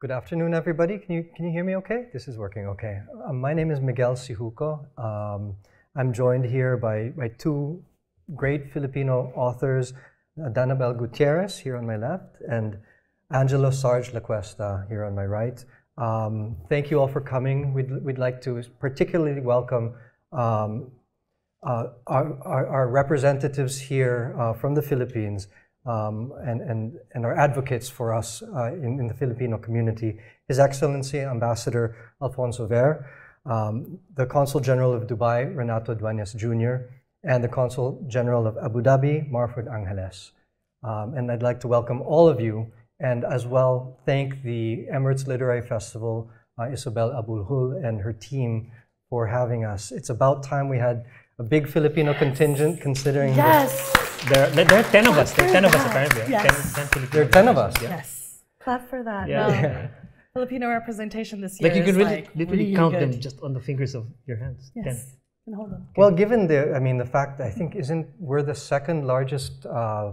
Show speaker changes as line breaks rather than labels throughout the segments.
Good afternoon, everybody. Can you can you hear me? Okay, this is working. Okay. Um, my name is Miguel Syjuco. Um, I'm joined here by by two great Filipino authors, uh, Danabelle Gutierrez here on my left and Angelo Sarge Lacuesta here on my right. Um, thank you all for coming. We'd we'd like to particularly welcome. Um, uh, our, our, our, representatives here uh, from the Philippines, um, and, and, and are advocates for us uh, in, in, the Filipino community. His Excellency Ambassador Alfonso Ver, um, the Consul General of Dubai, Renato Duenas Jr., and the Consul General of Abu Dhabi, Marford Angeles. Um, and I'd like to welcome all of you and as well thank the Emirates Literary Festival, uh, Isobel Abulhoul and her team for having us. It's about time we had a big Filipino yes. contingent considering
yes.
There, there are 10 of us. There are 10 of us apparently.
Yes.
10, 10 there are 10 of us.
Yeah. Yes. Clap for that. Yeah. No. yeah. Filipino representation this year.
Like you can really
like
literally really count good. them just on the fingers of your hands.
Yes. 10. Can hold them.
Well, given the, I mean, the fact I think isn't we're the second largest, uh,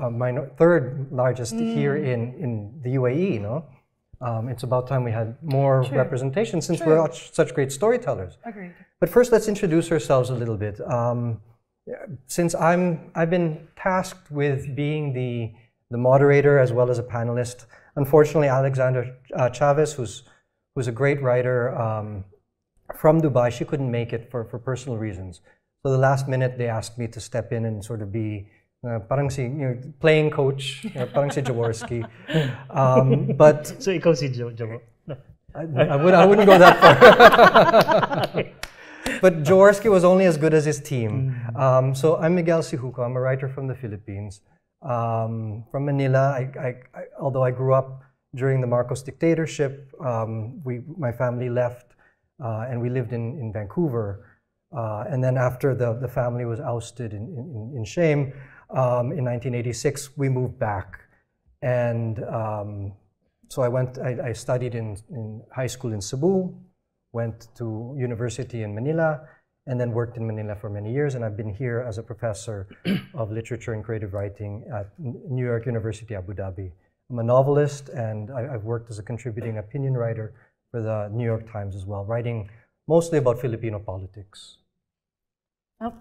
uh, minor, third largest mm. here in in the UAE, no? Um, it's about time we had more True. representation since True. we're such great storytellers.
Agreed.
But first, let's introduce ourselves a little bit. Um, since I'm, I've been tasked with being the, the moderator as well as a panelist, unfortunately, Alexandra uh, Chavez, who's, who's a great writer um, from Dubai, she couldn't make it for, for personal reasons. So the last minute, they asked me to step in and sort of be uh, parang si, you know, playing coach, know, parang si Jaworski. Um, but
so ikaw si Jawo?
No. I, I, would, I wouldn't go that far. but Jaworski was only as good as his team. Mm. Um, so I'm Miguel Syjuco. I'm a writer from the Philippines. Um, from Manila, I, I, I, although I grew up during the Marcos dictatorship, um, we, my family left uh, and we lived in, in Vancouver. Uh, and then after the, the family was ousted in, in, in shame, um, in 1986, we moved back. And um, so I went, I, I studied in, in high school in Cebu, went to university in Manila, and then worked in Manila for many years. And I've been here as a professor of literature and creative writing at New York University, Abu Dhabi. I'm a novelist, and I, have worked as a contributing opinion writer for the New York Times as well, writing mostly about Filipino politics.
Oh,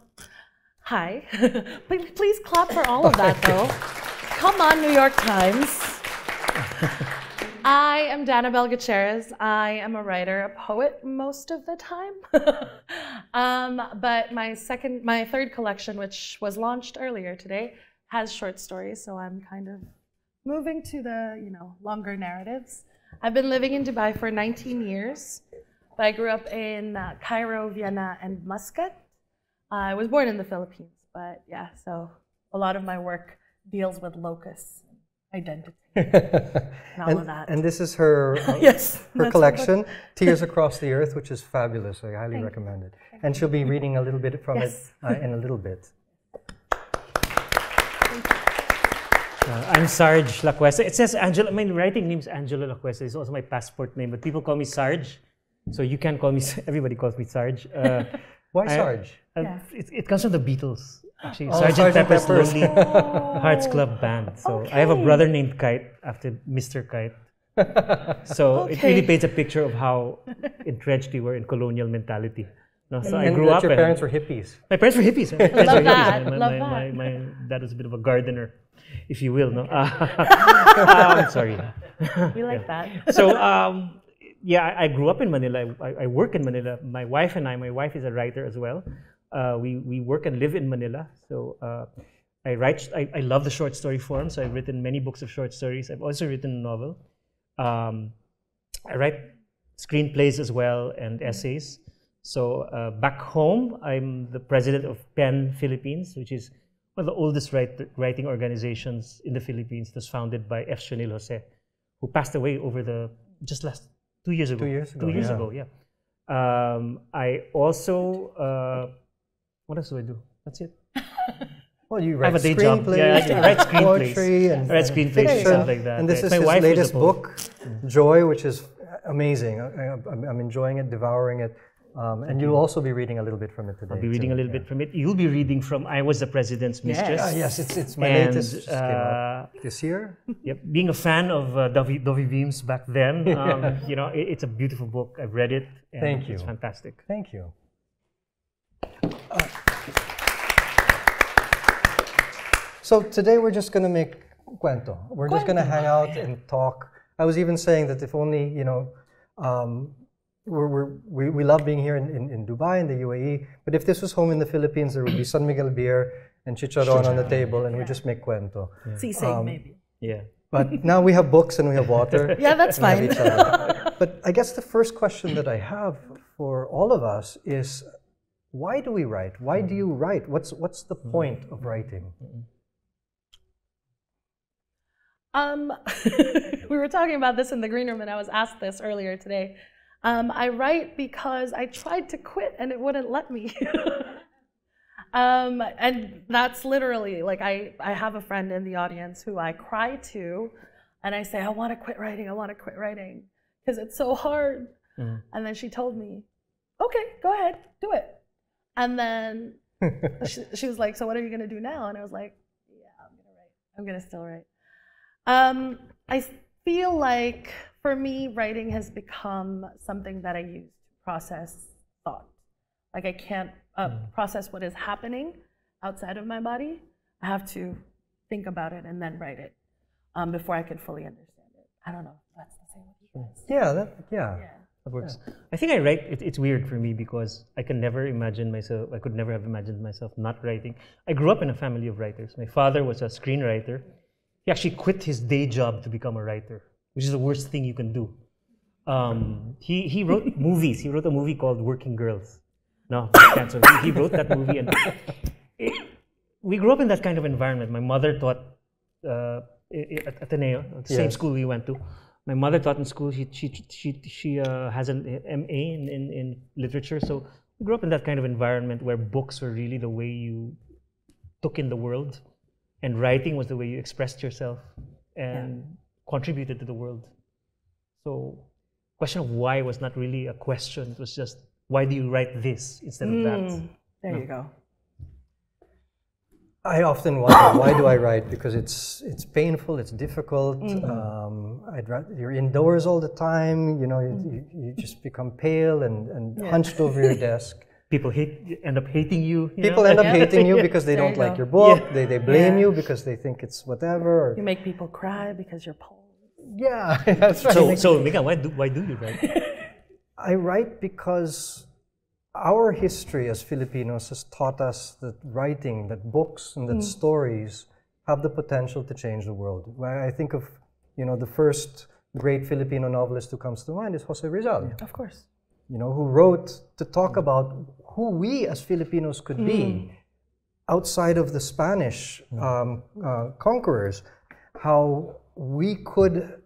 hi. please, please clap for all of that, though. Come on, New York Times. I am Danabelle Gutierrez. I am a writer, a poet most of the time. um, but my second, my third collection, which was launched earlier today, has short stories. So I'm kind of moving to the, you know, longer narratives. I've been living in Dubai for 19 years. But I grew up in uh, Cairo, Vienna, and Muscat. Uh, I was born in the Philippines, but yeah, so a lot of my work deals with locus identity. and all
and,
of that.
And this is her uh,
yes,
her collection, Tears Across the Earth, which is fabulous. I highly Thank recommend it. And she'll be reading a little bit from yes. it uh, in a little bit.
Uh, I'm Sarge Lacuesta. It says Angelo. My writing name is Angelo Lacuesta. It's also my passport name, but people call me Sarge. So you can call me. Everybody calls me Sarge.
Why Sarge?
I, uh, yeah. it, it comes from the Beatles. Actually, oh, Sergeant, Sergeant Pepper's, Pepper's Lonely oh. Hearts Club Band. So okay. I have a brother named Kite after Mr. Kite. so okay. it really paints a picture of how entrenched we were in colonial mentality. No, so
and
I grew up.
Your parents were hippies.
My parents were hippies.
My parents Love were that.
Hippies. My,
Love
my,
that.
My, my, dad was a bit of a gardener, if you will. No, uh, I'm sorry.
We like yeah. that.
So um, yeah, I, I, grew up in Manila. I, I, work in Manila. My wife and I. My wife is a writer as well. Uh, we, we work and live in Manila. So uh, I write, I, I love the short story form. So I've written many books of short stories. I've also written a novel. Um, I write screenplays as well and essays. So uh, back home, I'm the president of PEN Philippines, which is one of the oldest write, writing organizations in the Philippines. It was founded by F. Sionil Jose, who passed away over the just last two years ago.
Two years ago.
Two years
yeah.
ago, yeah. Um, I also uh, what else do I do? That's it.
Well, you write
I have a day job. Yeah, I write screenplays.
Poetry
and, I write screenplays and stuff like that.
And this yeah. is My his latest book, Joy, which is amazing. I, am enjoying it, devouring it. Um, and you'll also be reading a little bit from it today.
I'll be reading
too,
a little
yeah.
bit from it. You'll be reading from I Was the President's Mistress.
Ah, yes, it's, it's my
And,
latest. Just came out
uh,
this year.
Yep. Being a fan of uh, Dovie, Dovie Beams back then, um, you know, it, it's a beautiful book. I've read it. And
Thank
It's
you.
fantastic.
Thank you. Uh, so today we're just going to make cuento. We're just going to hang out and talk. I was even saying that if only, you know, um, we're, we're, we, we love being here in, in, in Dubai, in the UAE, but if this was home in the Philippines, there would be San Miguel beer and chicharron on the table and we just make cuento.
Sisig, um, maybe.
Yeah.
But now we have books and we have water.
Yeah, that's
and we have
fine.
but I guess the first question that I have for all of us is why do we write? Why do you write? What's what's the mm-hmm. point of writing? Mm-hmm.
Um, we were talking about this in the green room, and I was asked this earlier today. Um, I write because I tried to quit and it wouldn't let me. um, and that's literally like I, I have a friend in the audience who I cry to, and I say, I want to quit writing. I want to quit writing because it's so hard. And then she told me, Okay, go ahead, do it. And then she, she was like, So what are you gonna do now? And I was like, Yeah, I'm gonna write. I'm gonna still write. Um, I feel like for me, writing has become something that I use to process thought. Like I can't uh, process what is happening outside of my body. I have to think about it and then write it um, before I can fully understand it. I don't know if that's the same with you guys.
yeah, that, yeah.
Yeah.
That works. I think I write. It, it's weird for me because I can never imagine myself. I could never have imagined myself not writing. I grew up in a family of writers. My father was a screenwriter. He actually quit his day job to become a writer, which is the worst thing you can do. Um, he he wrote movies. He wrote a movie called Working Girls. No, cancer. He, he wrote that movie, and it, we grew up in that kind of environment. My mother taught uh, at Ateneo, the same school we went to. My mother taught in school. She she she she uh, has an MA in, in in literature. So we grew up in that kind of environment where books were really the way you took in the world, and writing was the way you expressed yourself and contributed to the world. So, question of why was not really a question. It was just why do you write this instead of that?
Mm, there you go.
I often wonder why do I write? Because it's it's painful, it's difficult. Um, I'd ra- you're indoors all the time. You know, you, you, you just become pale and, and hunched over your desk.
People hate end up hating you. you
People
know?
end up
Yeah.
hating you because they
There
don't
you
like your book.
Yeah.
They, they blame
Yeah.
you because they think it's whatever. Or,
You make people cry because you're Polish.
yeah, that's right.
So, so Mika, why do why do you write?
I write because our history as Filipinos has taught us that writing, that books and that mm. stories have the potential to change the world. When I think of, you know, the first great Filipino novelist who comes to mind is Jose Rizal,
Of course.
You know, who wrote to talk mm. about who we as Filipinos could be mm. outside of the Spanish mm. um, uh, conquerors, how we could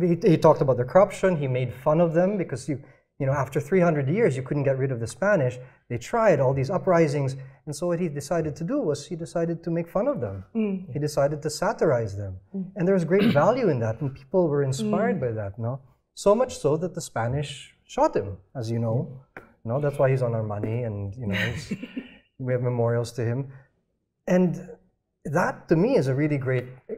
he, he talked about the corruption. He made fun of them because you, you know, after 300 years, you couldn't get rid of the Spanish. They tried all these uprisings, and so what he decided to do was he decided to make fun of them. He decided to satirize them, and there was great value in that, and people were inspired by that. No, so much so that the Spanish shot him, as you know. No, that's why he's on our money, and you know, we have memorials to him, and that to me is a really great e-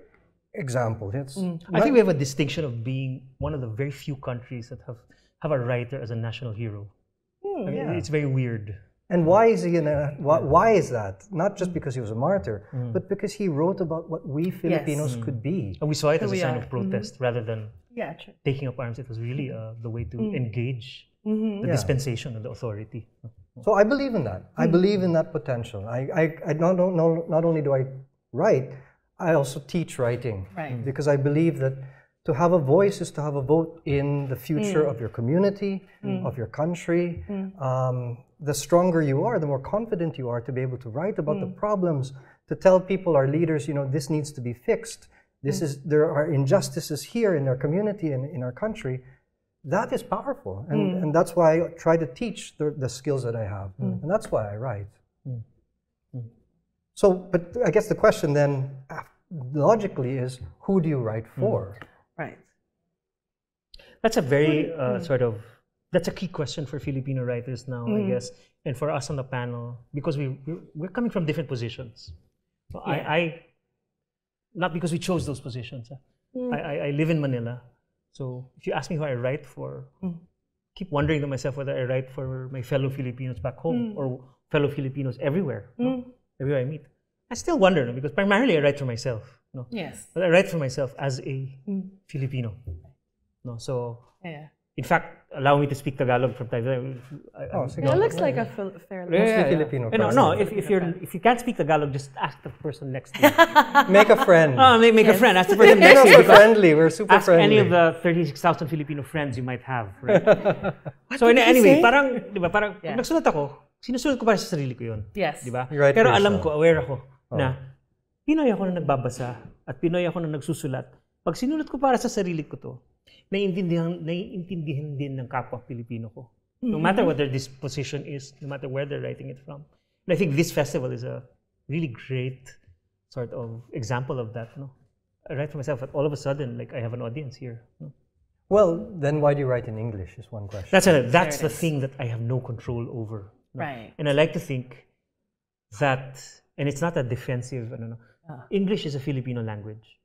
example. It's mm.
I think we have a distinction of being one of the very few countries that have have a writer as a national hero. Hmm, I mean,
yeah.
It's very weird.
And why is he in a, why, why is that? Not just because he was a martyr, mm. but because he wrote about what we Filipinos could be.
And we saw it as a sign
are.
of mm-hmm. protest rather than
Yeah, true.
taking up arms. It was really mm-hmm. uh, the way to mm-hmm. engage mm-hmm. the
Yeah.
dispensation and the authority.
So I believe in that. I believe in that potential. I, I, I not, not, not not only do I write, I also teach writing.
Right. Mm.
Because I believe that to have a voice is to have a vote in the future mm. of your community, mm. of your country. Um, the stronger you are, the more confident you are to be able to write about the problems, to tell people, our leaders, you know, this needs to be fixed. This mm. is there are injustices here in our community and in our country. That is powerful, and, mm. and that's why I try to teach the, the skills that I have, mm. and that's why I write. So, but I guess the question then, logically, is who do you write for?
Right.
That's a very uh, sort of that's a key question for Filipino writers now, I guess, and for us on the panel because we we're, we're coming from different positions. So I, I, not because we chose those positions. ah. I, I, I live in Manila, so if you ask me who I write for, hmm. keep wondering to myself whether I write for my fellow Filipinos back home hmm. or fellow Filipinos everywhere, no? everywhere I meet. I still wonder no? because primarily I write for myself. No?
Yes.
But I write for myself as a Filipino. No, so
Yeah.
In fact, allow me to speak Tagalog from time to time. I-
Oh.
It looks like a fil- fairly.
Mostly Filipino
Eh, No,
person.
no. If, if you're if you can't speak Tagalog, just ask the person next to you.
Make a friend.
Ah, make, make a friend. Ask the person
We're
next to you.
super
because
friendly. We're super
Ask
friendly.
any of the 36,000 Filipino friends you might have. Right? so any- anyway,
say?
parang, di ba, parang
Yeah.
nagsulat ako, sinusulat ko para sa sarili ko yun.
Yes.
Di ba?
Write
Pero alam ko, aware ako, na Pinoy ako na nagbabasa at Pinoy ako na nagsusulat. Pag sinulat ko para sa sarili ko to, naiintindihan, naiintindihan din ng kapwa Pilipino ko. No mm-hmm. matter whether this position is, no matter where they're writing it from. And I think this festival is a really great sort of example of that. No? I write for myself, but all of a sudden, like I have an audience here. No?
Well, then why do you write in English? Is one question.
That's a, that's the
is.
thing that I have no control over. no?
Right.
And I like to think that, and it's not a defensive, I don't know. Ah. English is a Filipino language.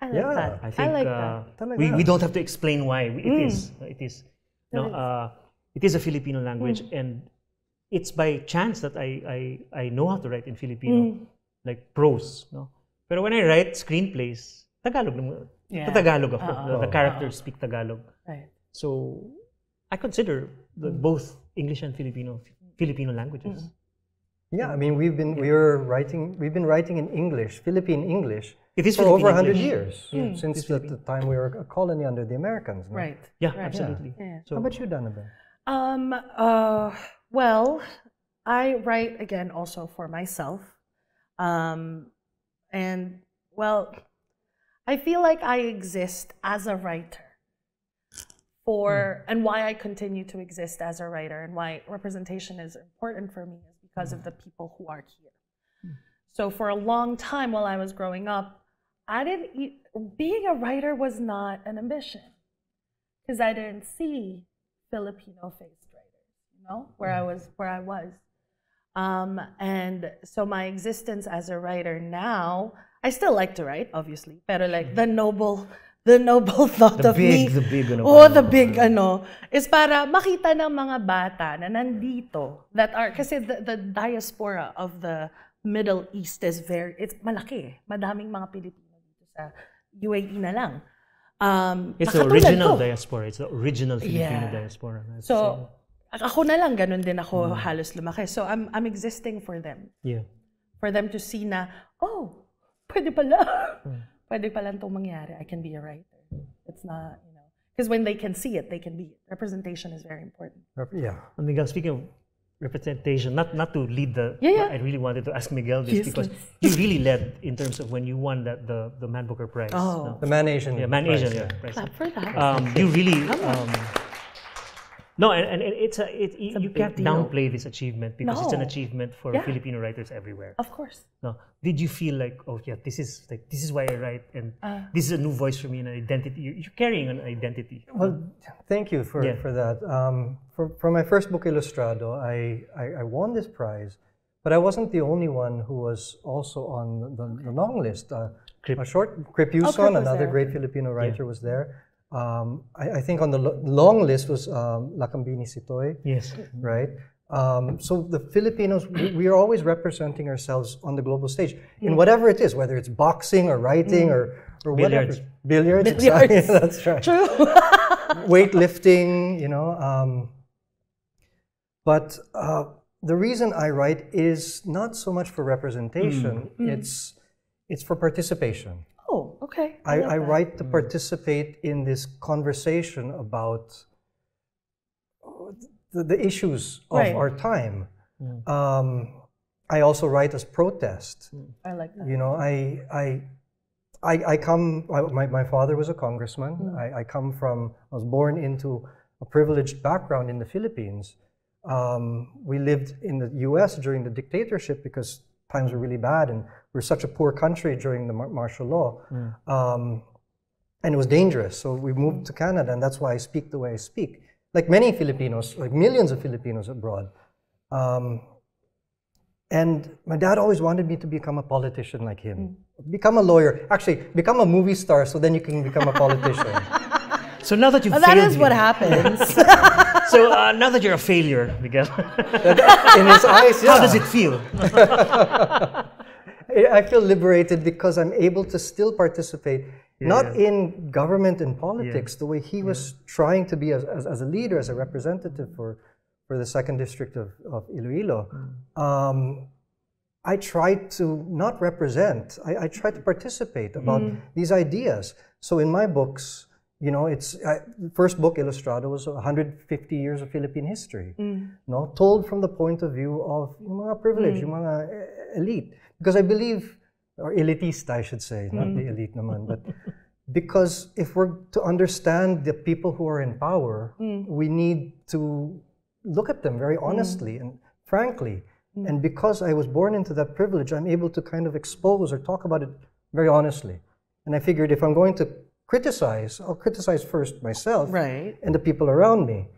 I like
Yeah.
that.
I think
like
uh,
that.
we, we don't have to explain why. We- It mm. is. It is. No, uh, it is a Filipino language, mm. and it's by chance that I, I, I know how to write in Filipino, mm. like prose. No? Pero when I write screenplays, Tagalog naman.
Yeah.
Tagalog ako. Uh-uh. The, the oh. characters speak Tagalog.
Right.
So I consider the, both English and Filipino Filipino languages.
Yeah, I mean, we've been we were writing we've been writing in English, Philippine English,
It is
for over
Philippine
100
English.
years since the, the time we were a colony under the Americans. no?
Right.
Yeah,
Right.
absolutely.
Yeah.
So
How about you, Danabelle?
Um, uh, well, I write again also for myself. Um, and well, I feel like I exist as a writer for, and why I continue to exist as a writer and why representation is important for me is because of the people who are here. So for a long time while I was growing up, I didn't, being a writer was not an ambition because I didn't see Filipino faced writers, you know, where I was where I was. Um, and so my existence as a writer now, I still like to write, obviously, but like the noble the noble thought
The
of
big-
me.
the big ano
Oh, the big ano, is para makita ng mga bata na nandito that are kasi the, the diaspora of the Middle East is very it's malaki. Madaming mga Pilipino sa UAE na lang. Um,
it's the original
ko.
diaspora. It's the original Filipino
Yeah.
diaspora. That's
So, ako na lang, ganun din ako
Mm.
halos lumaki. So, I'm, I'm existing for them.
yeah.
For them to see na, oh, pwede pala.
Mm.
pwede pala itong mangyari. I can be a writer. It's not, you know. Because when they can see it, they can be it. Representation is very important.
Yeah.
And Miguel, speaking of representation, not not to lead the.
Yeah, yeah.
I really wanted to ask Miguel this
Yes,
because
let's-
you really led in terms of when you won that the the Man Booker Prize.
Oh.
no?
The Man Asian.
Yeah, Man
Prize,
Asian. Yeah. prize.
Clap for that.
Um, you really. Um, no, and, and it's a it, you,
a
you can't
deal.
downplay this achievement because it's an achievement for
Yeah.
Filipino writers everywhere.
of course.
No, did you feel like, oh yeah, this is like this is why I write, and
Uh.
this is a new voice for me, an identity. You're, you're carrying an identity.
Well, thank you for,
Yeah.
for that. Um, for, for my first book, Ilustrado, I, I, I won this prize, but I wasn't the only one who was also on the, the long list. Uh,
Krip.
A short, Krip
Krip
Yuson,
was
another
there.
great Filipino writer, was there. Um, I, I think on the lo- long list was um, Lakambini Sitoy,
Yes.
right? Um, so the Filipinos, we, we are always representing ourselves on the global stage in whatever it is, whether it's boxing or writing or, or
Billiards.
whatever. Billiards.
Billiards.
exactly, That's right
True.
weightlifting, you know. Um, but uh, the reason I write is not so much for representation; it's it's for participation.
Okay.
I,
love
I write to participate in this conversation about the, the issues of
Right.
our time. Um, I also write as protest.
I like that.
You know, I I I, I come. I, my my father was a congressman.
Hmm.
I, I come from. I was born into a privileged background in the Philippines. Um, we lived in the U.S. during the dictatorship because times were really bad, and we are such a poor country during the mar- martial law, um, and it was dangerous. So we moved to Canada, and that's why I speak the way I speak. like many Filipinos, like millions of Filipinos abroad. Um, and my dad always wanted me to become a politician like him. Become a lawyer. Actually, become a movie star so then you can become a politician.
So now that you've
Well, that
failed
is what happens.
So uh, now that you're a failure, Miguel,
In his eyes, yeah.
how does it feel?
I feel liberated because I'm able to still participate, not in government and politics, the way he was trying to be as, as, as a leader, as a representative for, for the second district of, of Iloilo. Um, I tried to not represent, I, I tried to participate about these ideas. So in my books, you know, it's I, first book Ilustrado was 150 years of Philippine history, mm. no, told from the point of view of yung mga privilege, mm. yung mga eh, elite. Because I believe, or elitist, I should say, not mm. the elite naman, but because if we're to understand the people who are in power, we need to look at them very honestly and frankly. And because I was born into that privilege, I'm able to kind of expose or talk about it very honestly. And I figured if I'm going to criticize, I'll criticize first myself
Right.
and the people around me.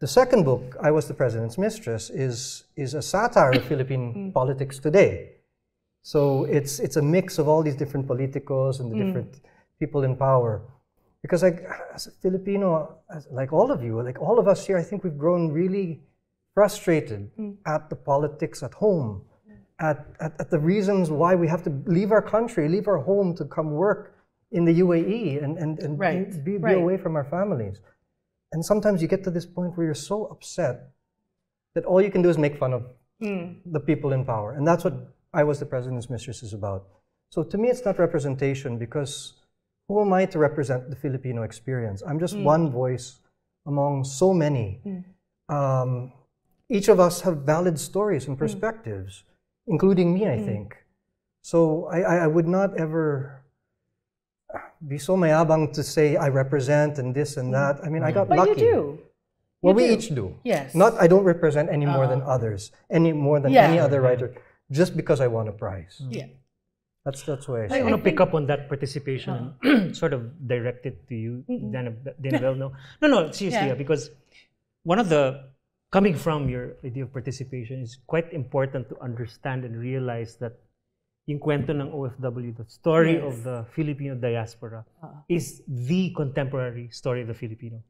The second book, I Was the President's Mistress, is, is a satire of Philippine mm. politics today. So it's, it's a mix of all these different politicos and the mm. different people in power. Because as a Filipino, as, like all of you, like all of us here, I think we've grown really frustrated mm. at the politics at home, at, at, at the reasons why we have to leave our country, leave our home to come work in the UAE and, and, and
Right,
be, be
right.
away from our families. And sometimes you get to this point where you're so upset that all you can do is make fun of hmm. the people in power. And that's what I Was the President's Mistress is about. So to me, it's not representation because who am I to represent the Filipino experience? I'm just hmm. one voice among so many. Hmm. Um, each of us have valid stories and perspectives, including me, I think. So I, I would not ever be so mayabang to say I represent and this and that. I mean, I got
But
lucky.
you do.
Well,
You
we
do.
each do.
Yes.
Not I don't represent any more than oh. others, any more than any other writer, just because I won a prize.
Yeah.
That's that's why I
I want to pick up on that participation and oh. sort of direct it to you, Dan, Danabelle. No, no, no, seriously,
Yeah.
yeah, because one of the coming from your idea of participation is quite important to understand and realize that yung kwento ng OFW, the story
Yes.
of the Filipino diaspora, is the contemporary story of the Filipino.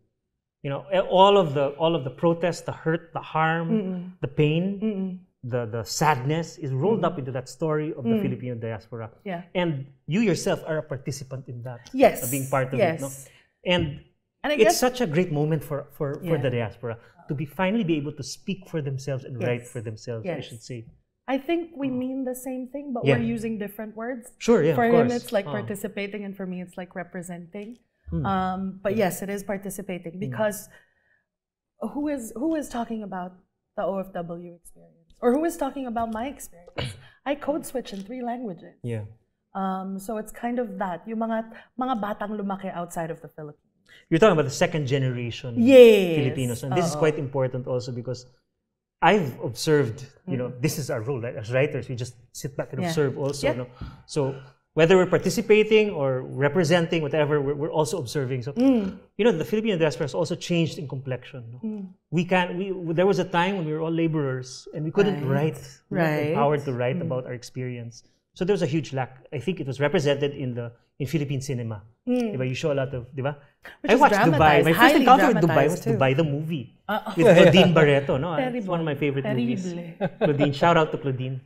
You know, eh, all of the all of the protests, the hurt, the harm, the pain, the the sadness is rolled up into that story of the Filipino diaspora.
Yeah.
And you yourself are a participant in that.
Yes.
being part of it. No?
Yes.
And,
And
it's such a great moment for, for, for the diaspora to be finally be able to speak for themselves and write for themselves, I should say.
I think we mean the same thing, but
Yeah.
we're using different words.
Sure, yeah,
for him,
course.
it's like
Oh.
participating, and for me, it's like representing.
Hmm.
Um, but yes, it is participating because who is who is talking about the OFW experience, or who is talking about my experience? I code switch in three languages,
Yeah.
um, so it's kind of that. Yung mga mga batang lumaki outside of the Philippines.
You're talking about the second generation
Yes.
Filipinos. And this is quite important also because I've observed, you know, mm. this is our role, right? As writers, we just sit back and
Yeah.
observe also.
Yeah.
No? So whether we're participating or representing, whatever, we're, we're also observing. So,
Mm.
you know, the Filipino diaspora has also changed in complexion. No? Mm. We can't, we, there was a time when we were all laborers and we couldn't
Right.
write, we
Right.
empowered to write mm. about our experience. So there was a huge lack. I think it was represented in the in Philippine cinema. Diba? You show a lot of, diba?
Which
I
is
watched Dubai.
dramatized,
My first encounter with Dubai was
too.
Dubai, the movie. With Claudine Barretto. No? It's one of my favorite movies. Claudine, shout out to Claudine.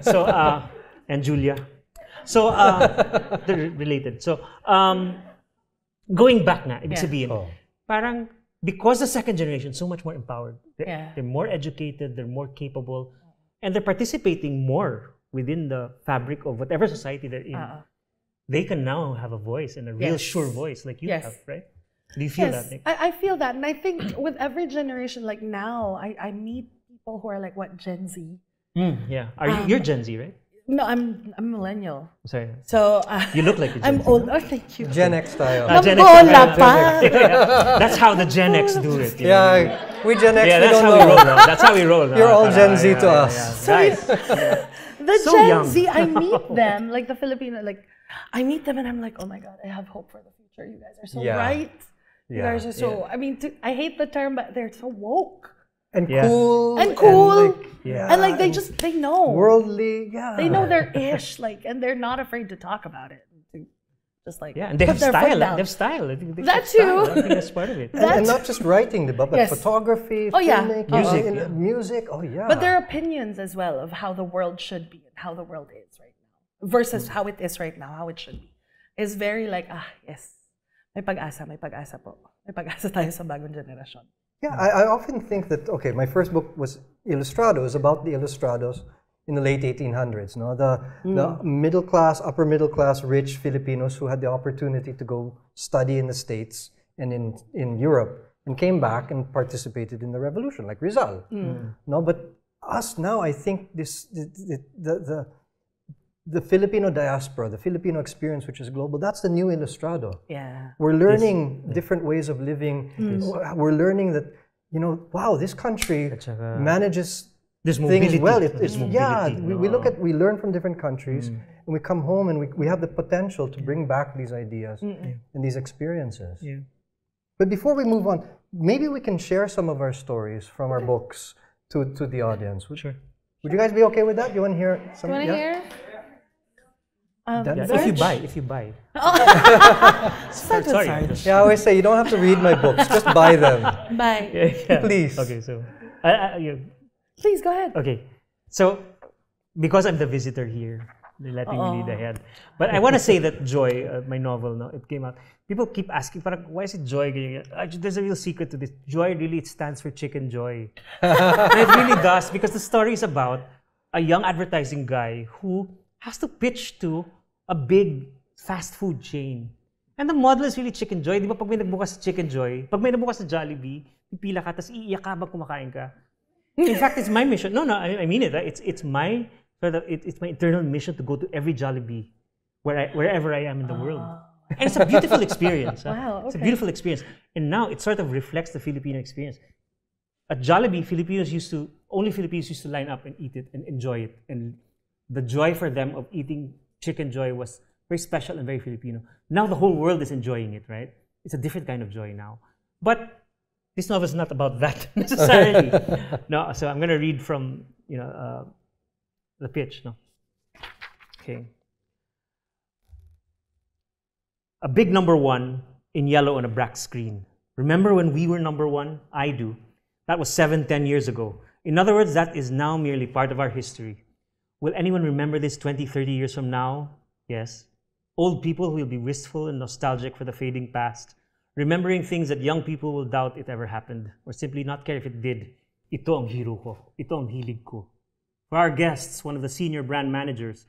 So, uh, and Julia. So, uh, they're related. So, um, going back na, ibig
Yeah.
sabihin,
Oh.
parang because the second generation so much more empowered. They're,
Yeah.
they're more educated, they're more capable, and they're participating more within the fabric of whatever society they're in.
Uh-uh.
They can now have a voice and a real
Yes.
sure voice like you
Yes.
have, right? Do you feel
yes,
that? Nick?
I, I feel that, and I think with every generation, like now, I, I meet people who are like what Gen Z.
Mm, yeah. Are you,
Um,
you're Gen Z, right?
No, I'm I'm millennial,
Sorry.
so uh,
You look like a Gen
I'm
Z.
old. Oh, thank you.
Gen X style.
Ah, Gen X.
Mambola
Yeah,
pa.
yeah. That's how the Gen X do it. you know?
yeah, we Gen X,
Yeah,
we
that's
don't
how
know.
we roll. Now. That's how we roll. now.
You're all Gen Z
yeah,
to
yeah,
us.
yeah.
So
Guys,
The
So
Gen
young.
Z, I meet them, like the Filipino, like I meet them, and I'm like, oh my god, I have hope for the future. You guys are so
Yeah.
bright. You
Yeah,
guys are so. I mean, to, I hate the term, but they're so woke
and
Yeah.
cool
and cool,
like,
Yeah.
and like they
and
just they know
worldly. Yeah,
they know their ish, like, and they're not afraid to talk about it. Just like
Yeah, and they have
their foot
style.
down.
They have style. I think they
That
have style.
too.
I think that's part of it.
And, and not just writing, the but, but
Yes.
photography,
Oh, yeah.
Music,
uh,
yeah.
music. Oh yeah.
But their opinions as well of how the world should be and how the world is right now versus how it is right now, how it should be, is very like ah yes, may pag-asa, may pag-asa po, may pag-asa tayo sa bagong generasyon.
Yeah, I, I often think that okay, my first book was Ilustrados about the Ilustrados in the late 1800s. No, the the middle class, upper middle class, rich Filipinos who had the opportunity to go study in the states and in in Europe and came back and participated in the revolution, like Rizal. No, but us now, I think this the the, the, the the Filipino diaspora, the Filipino experience, which is global, that's the new Ilustrado.
Yeah.
We're learning different ways of living. Mm. We're learning that, you know, wow, this country manages
There's
things
mobility.
well. It,
There's
it's, yeah,
mobility,
we, we look at, we learn from different countries, mm. and we come home and we, we have the potential to bring back these ideas and these experiences.
Yeah.
But before we move on, maybe we can share some of our stories from our books to, to the audience. Would,
Sure.
would you guys be okay with that? You want to hear some?
You want to
yeah?
hear? Um,
That-
Yeah, if you buy, if you buy.
start with
Sorry.
Yeah, I always say you don't have to read my books, just buy them.
Bye.
Yeah, yeah.
Please.
Okay, so I, I, you,
Please go ahead.
Okay. So, because I'm the visitor here, they're letting me lead ahead. But I want to say that Joy, uh, my novel, no, it came out. People keep asking, parang, why is it Joy? Ganyan, ganyan. Uh, There's a real secret to this. Joy really it stands for Chicken Joy. it really does because the story is about a young advertising guy who has to pitch to a big fast food chain. And the model is really Chicken Joy. Di ba pag may nagbukas sa Chicken Joy, pag may nagbukas sa Jollibee, pipila ka, tapos iiyak ka habang kumakain ka. In fact, it's my mission. No, no, I, I mean it. It's it's my sort of it's my internal mission to go to every Jollibee, where I, wherever I am in the world. Ah. And it's a beautiful experience.
Wow,
It's a beautiful experience. And now it sort of reflects the Filipino experience. At Jollibee, Filipinos used to only Filipinos used to line up and eat it and enjoy it. And the joy for them of eating chicken joy was very special and very Filipino. Now the whole world is enjoying it, right? It's a different kind of joy now. But this novel is not about that necessarily. no, so I'm going to read from you know uh, the pitch. No, okay. A big number one in yellow on a black screen. Remember when we were number one? I do. That was seven, ten years ago. In other words, that is now merely part of our history. Will anyone remember this 20, 30 years from now? Yes. Old people will be wistful and nostalgic for the fading past, remembering things that young people will doubt it ever happened or simply not care if it did. Ito ang hero ko. Ito ang hilig ko. For our guests, one of the senior brand managers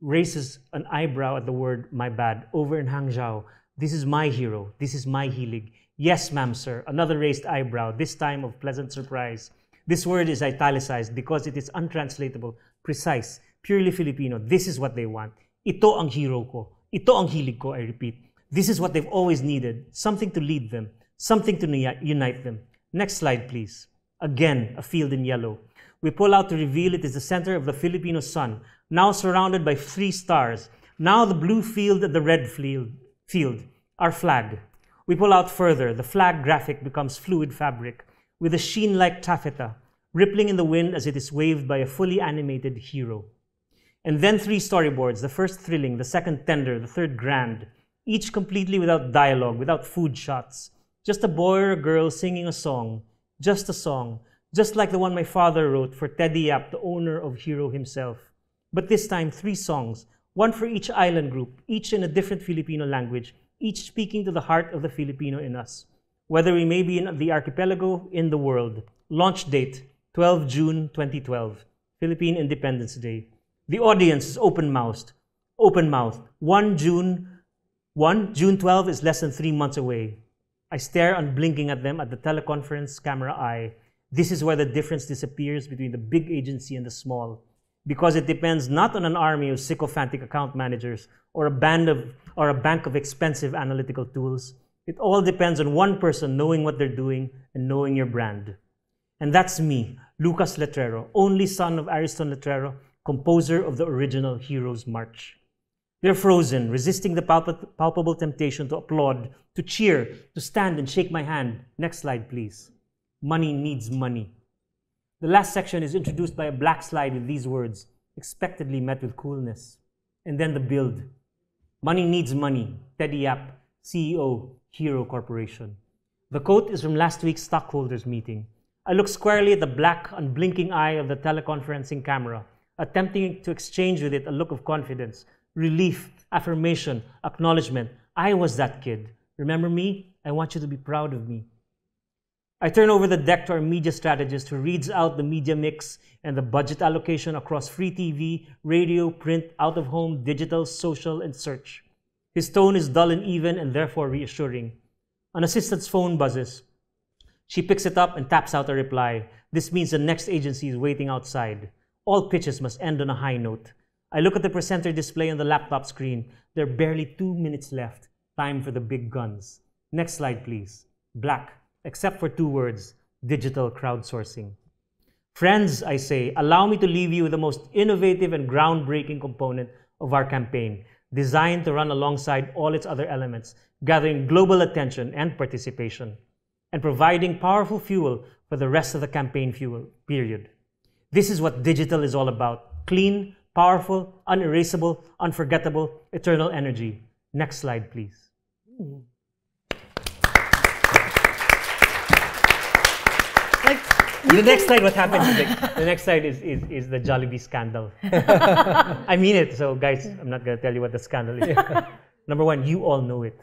raises an eyebrow at the word my bad over in Hangzhou. This is my hero. This is my hilig. Yes, ma'am, sir. Another raised eyebrow, this time of pleasant surprise. This word is italicized because it is untranslatable, precise, purely Filipino. This is what they want. Ito ang hero ko. Ito ang hilig ko, I repeat. This is what they've always needed. Something to lead them. Something to unite them. Next slide, please. Again, a field in yellow. We pull out to reveal it is the center of the Filipino sun, now surrounded by three stars. Now the blue field and the red field, field, our flag. We pull out further. The flag graphic becomes fluid fabric with a sheen like taffeta, rippling in the wind as it is waved by a fully animated hero. And then three storyboards the first thrilling, the second tender, the third grand, each completely without dialogue, without food shots. Just a boy or a girl singing a song, just a song, just like the one my father wrote for Teddy Yap, the owner of Hero himself. But this time, three songs, one for each island group, each in a different Filipino language, each speaking to the heart of the Filipino in us. Whether we may be in the archipelago, in the world. Launch date 12 June 2012, Philippine Independence Day. The audience is open mouthed. Open mouthed. 1 June 1 June 12 is less than three months away. I stare unblinking at them at the teleconference camera eye. This is where the difference disappears between the big agency and the small. Because it depends not on an army of sycophantic account managers or a band of or a bank of expensive analytical tools. It all depends on one person knowing what they're doing and knowing your brand. And that's me, Lucas Letrero, only son of Ariston Letrero, composer of the original Heroes March. They're frozen, resisting the palpa- palpable temptation to applaud, to cheer, to stand and shake my hand. Next slide, please. Money needs money. The last section is introduced by a black slide with these words, expectedly met with coolness. And then the build. Money needs money. Teddy Yap, CEO, Hero Corporation. The quote is from last week's stockholders meeting. I look squarely at the black, unblinking eye of the teleconferencing camera, attempting to exchange with it a look of confidence, relief, affirmation, acknowledgement. I was that kid. Remember me? I want you to be proud of me. I turn over the deck to our media strategist who reads out the media mix and the budget allocation across free TV, radio, print, out of home, digital, social, and search. His tone is dull and even and therefore reassuring. An assistant's phone buzzes. She picks it up and taps out a reply. This means the next agency is waiting outside. All pitches must end on a high note. I look at the presenter display on the laptop screen. There are barely two minutes left. Time for the big guns. Next slide, please. Black, except for two words digital crowdsourcing. Friends, I say, allow me to leave you with the most innovative and groundbreaking component of our campaign, designed to run alongside all its other elements, gathering global attention and participation, and providing powerful fuel for the rest of the campaign fuel period. This is what digital is all about clean, powerful, unerasable, unforgettable, eternal energy. Next slide, please. The next slide, what happens is like, the next slide is, is, is the Jollibee scandal. I mean it, so guys, I'm not going to tell you what the scandal is. Number one, you all know it.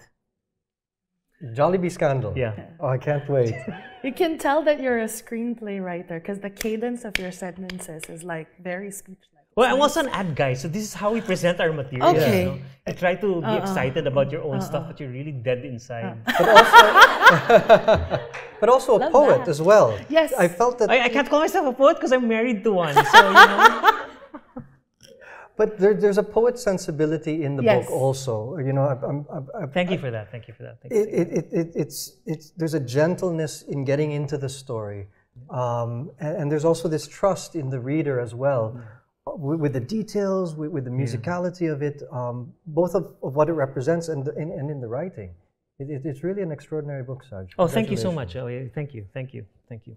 Jollibee scandal.
Yeah.
Oh, I can't wait.
you can tell that you're a screenplay writer because the cadence of your sentences is like very speech-like.
Well, I'm also an ad guy, so this is how we present our material.
Okay.
You know? I try to be uh-uh. excited about your own uh-uh. stuff, but you're really dead inside. Uh-uh.
But also, but also a
Love
poet
that.
as well.
Yes.
I felt that.
I, I can't call myself a poet because I'm married to one. So, you know.
But there, there's a poet sensibility in the
Yes.
book also. You know, I, I'm, I'm, I,
Thank you for that. Thank you for that. Thank you.
it, it, it, it, it's, it's, there's a gentleness in getting into the story. Um, and, and there's also this trust in the reader as well, uh, with, with the details, with, with the musicality of it, um, both of, of what it represents and, the, and, and in the writing. It, it, it's really an extraordinary book, Sarge.
Oh, thank you so much. Oh, yeah, thank you. Thank you. Thank you.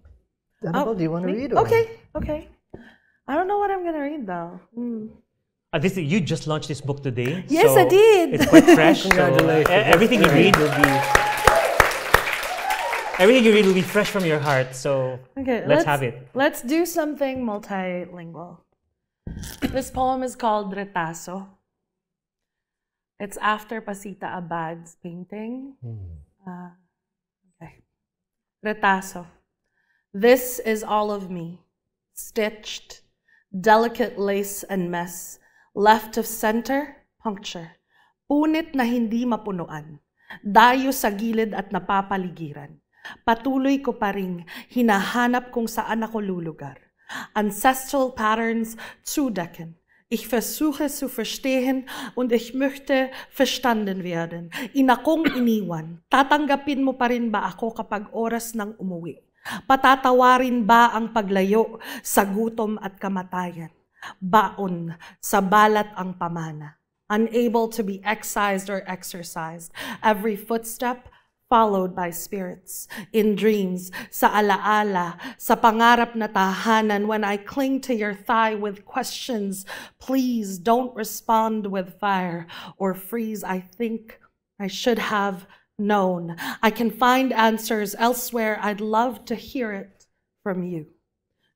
Annabelle, do you want to
Oh,
read? or-
Okay, okay. I don't know what I'm gonna read though. Hmm.
Uh, this, you just launched this book today.
Yes,
so
I did.
It's quite fresh. so, uh, everything you read will be. Everything you read will be fresh from your heart. So
Okay,
let's have it.
Let's do something multilingual. This poem is called Retaso. It's after Pacita Abad's painting. Uh, okay. Retaso. This is all of me, stitched, delicate lace and mess, left of center, puncture, punit na hindi mapunuan, dayo sa gilid at napapaligiran. Patuloy ko pa ring hinahanap kung saan ako lulugar. Ancestral patterns zudecken. Ich versuche zu verstehen und ich möchte verstanden werden. Inakong iniwan, tatanggapin mo pa rin ba ako kapag oras ng umuwi? Patatawarin ba ang paglayo sa gutom at kamatayan? Baon sa balat ang pamana. Unable to be excised or exercised. Every footstep followed by spirits, in dreams, sa alaala, sa pangarap na tahanan, when I cling to your thigh with questions, please don't respond with fire or freeze. I think I should have known. I can find answers elsewhere. I'd love to hear it from you.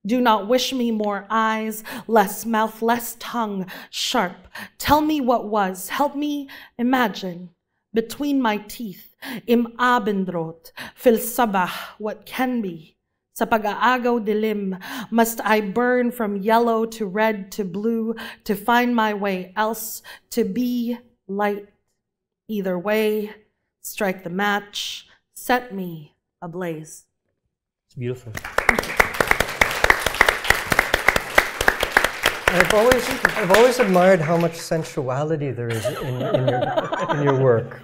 Do not wish me more eyes, less mouth, less tongue, sharp. Tell me what was. Help me imagine between my teeth. Im abendrot, fil sabah, what can be. Sa pag-aagaw dilim, must I burn from yellow to red to blue to find my way, else to be light. Either way, strike the match, set me ablaze.
It's beautiful.
I've always, I've always admired how much sensuality there is in, in, your, in your work.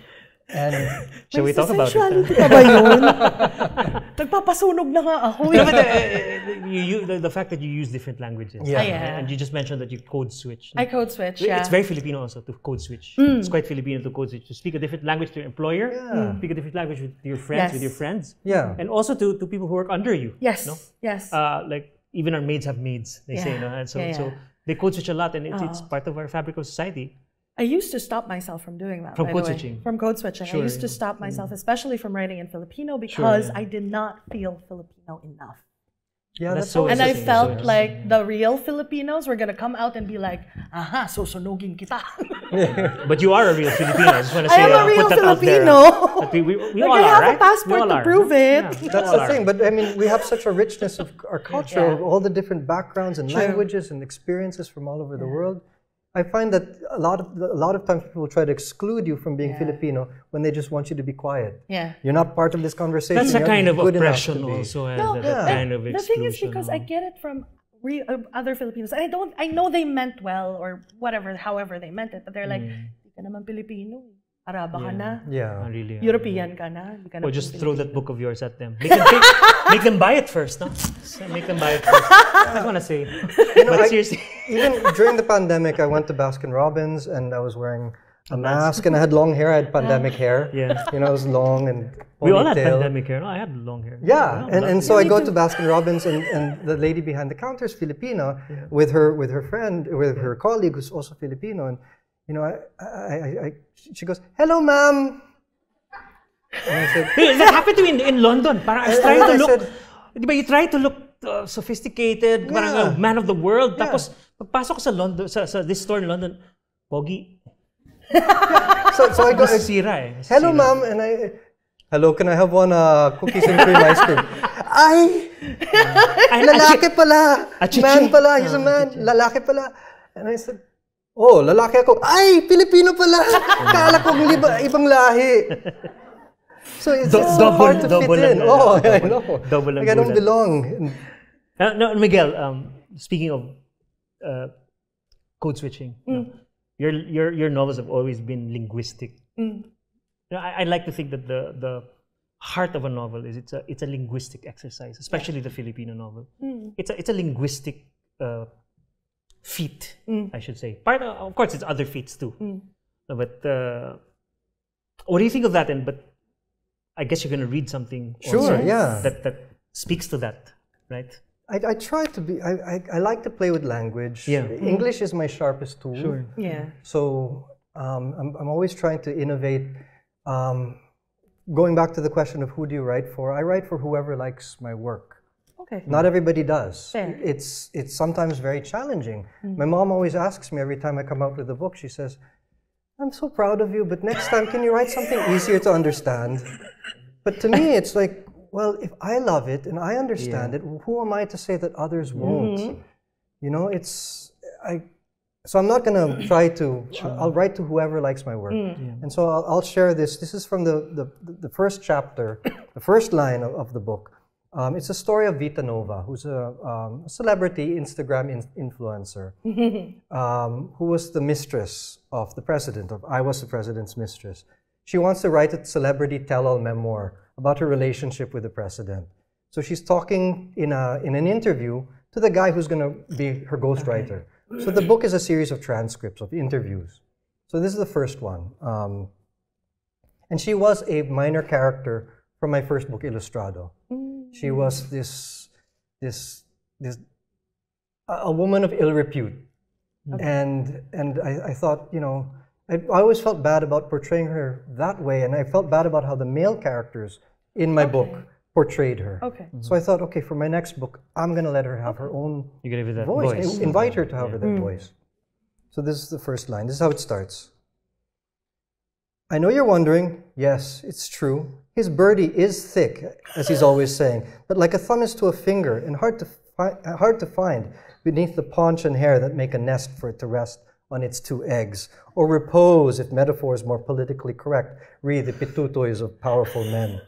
And
Shall we talk about it?
Sexuality pa ba yun? Nagpapasunog na nga ako.
No, but uh, uh, you, you, the, the fact that you use different languages.
Yeah.
Ah, yeah.
And you just mentioned that you code switch.
I code switch, yeah.
It's very Filipino also to code switch. It's quite Filipino to code switch. To speak a different language to your employer,
Yeah.
speak a different language with your friends, with your friends,
yeah.
and also to, to people who work under you.
Yes,
No?
yes.
Uh, like even our maids have maids. They say,
Yeah.
no? and so
Yeah,
so
yeah.
They code switch a lot, and it's, it's part of our fabric of society.
I used to stop myself from doing that.
From code switching.
From code switching.
Sure,
I used to stop myself, mm. especially from writing in Filipino, because
yeah.
I did not feel Filipino enough.
Yeah,
That's
that's,
so
And I felt
isn't
like the real Filipinos were gonna come out and be like, "Aha, so susunugin kita."
But you are a real Filipino. I just want to
I
say,
am a
uh,
real
put that out there.
Filipino.
That we, we, we
Like,
all
I
are,
have a
right? We
passport to prove it.
Yeah,
That's the
are.
thing, but I mean, we have such a richness of our culture,
Yeah.
all the different backgrounds and languages and experiences from all over the world. I find that a lot of a lot of times people try to exclude you from being
Yeah.
Filipino when they just want you to be quiet.
Yeah.
You're not part of this conversation.
That's a
you're not
kind of
good enough to
oppression also, and
No,
that,
Yeah.
that kind of
The thing is because I get it from re- uh, other Filipinos. I don't. I know they meant well or whatever, however they meant it, but they're like, "Di ka naman Pilipino. Araba ka na.
Yeah.
Ah, really.
European ka na. Di ka
Or
naman
just throw that book of yours at them. Make them, take, make them buy it first, no? Make them buy it first. I just want to say.
know,
but
I-
seriously.
Even during the pandemic, I went to Baskin Robbins and I was wearing a mask and I had long hair. I had pandemic hair.
Yeah.
You know, it was long and
We all had
ponytail.
pandemic hair. No, I had long hair.
Yeah,
No,
and, and so I go to Baskin Robbins, and, and the lady behind the counter is Filipina, with her with her friend, with her colleague who's also Filipino, and you know, I, I, I, I she goes, "Hello, ma'am," and I said,
Hey, that happened to me in, in London. Parang I was trying to look,
said-
di ba, you try to look uh, sophisticated, parang
Yeah.
a man of the world.
Yeah.
Tapos, pagpasok ko sa London, sa, sa this store in London, pogi,
so, so I go,
masisira eh.
"Hello, ma'am," and I, "Hello, can I have one uh, cookies and cream ice cream?" Ay,
Ay,
lalaki pala,
Achichi.
man pala, he's a man, lalaki pala, and I said. Oh, lalaki ako. Ay, Pilipino pala. Kala ko liba, ibang lahi. So it's,
Do-
it's so
double-
hard to
double
fit in. Oh, I know.
double ang
like I don't belong.
Uh, no, Miguel, um, speaking of uh, code switching, no, your, your, your novels have always been linguistic. You know, I, I like to think that the, the heart of a novel is it's a, it's a linguistic exercise, especially the Filipino novel. It's, a, it's a linguistic uh, feat, I should say. Part of, of course, it's other feats too. No, But uh, what do you think of that? And but I guess you're going to read something
Sure,
also
yeah.
that, that speaks to that, right?
I, I try to be, I, I, I like to play with language.
Yeah.
English is my sharpest tool. Sure.
Yeah.
So um, I'm, I'm always trying to innovate. Um, going back to the question of who do you write for, I write for whoever likes my work.
Okay.
Not everybody does.
Fair.
It's it's sometimes very challenging. Hmm. My mom always asks me every time I come out with a book. She says, "I'm so proud of you, but next time can you write something easier to understand?" But to me, it's like, well, if I love it and I understand it, who am I to say that others hmm. won't? You know, it's I. So I'm not gonna try to. I'll, I'll write to whoever likes my work, hmm. and so I'll, I'll share this. This is from the the, the first chapter, the first line of, of the book. Um, it's a story of Vita Nova, who's a, um, celebrity Instagram in- influencer, um, who was the mistress of the president. Of I was the president's mistress. She wants to write a celebrity tell-all memoir about her relationship with the president. So she's talking in a in an interview to the guy who's going to be her ghostwriter. So the book is a series of transcripts of interviews. So this is the first one. Um, and she was a minor character from my first book, Ilustrado. She was this, this, this, a a woman of ill repute. And, and I, I thought, you know, I, I always felt bad about portraying her that way. And I felt bad about how the male characters in my book portrayed her.
Okay. Mm-hmm.
So I thought, okay, for my next book, I'm going to let her have her own
You're gonna give that
voice.
voice.
I- Invite her to have her that mm. voice. So this is the first line. This is how it starts. I know you're wondering. Yes, it's true. His birdie is thick, as he's always saying, but like a thumb is to a finger, and hard to hard to find beneath the paunch and hair that make a nest for it to rest on its two eggs, or repose, if metaphor is more politically correct. Read the pitutoys of powerful men.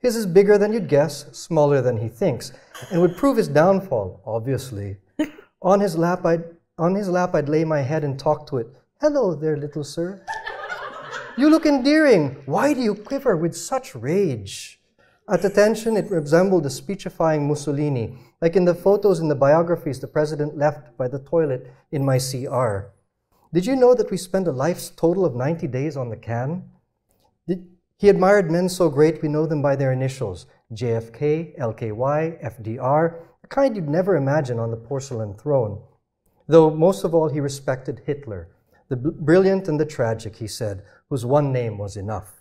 His is bigger than you'd guess, smaller than he thinks, and would prove his downfall, obviously. on his lap I'd on his lap I'd lay my head and talk to it. Hello there, little sir. You look endearing. Why do you quiver with such rage? At attention, it resembled the speechifying Mussolini, like in the photos in the biographies the president left by the toilet in my CR. Did you know that we spent a life's total of 90 days on the can? Did, he admired men so great we know them by their initials JFK, LKY, FDR, a kind you'd never imagine on the porcelain throne. Though most of all, he respected Hitler, the brilliant and the tragic, he said, whose one name was enough.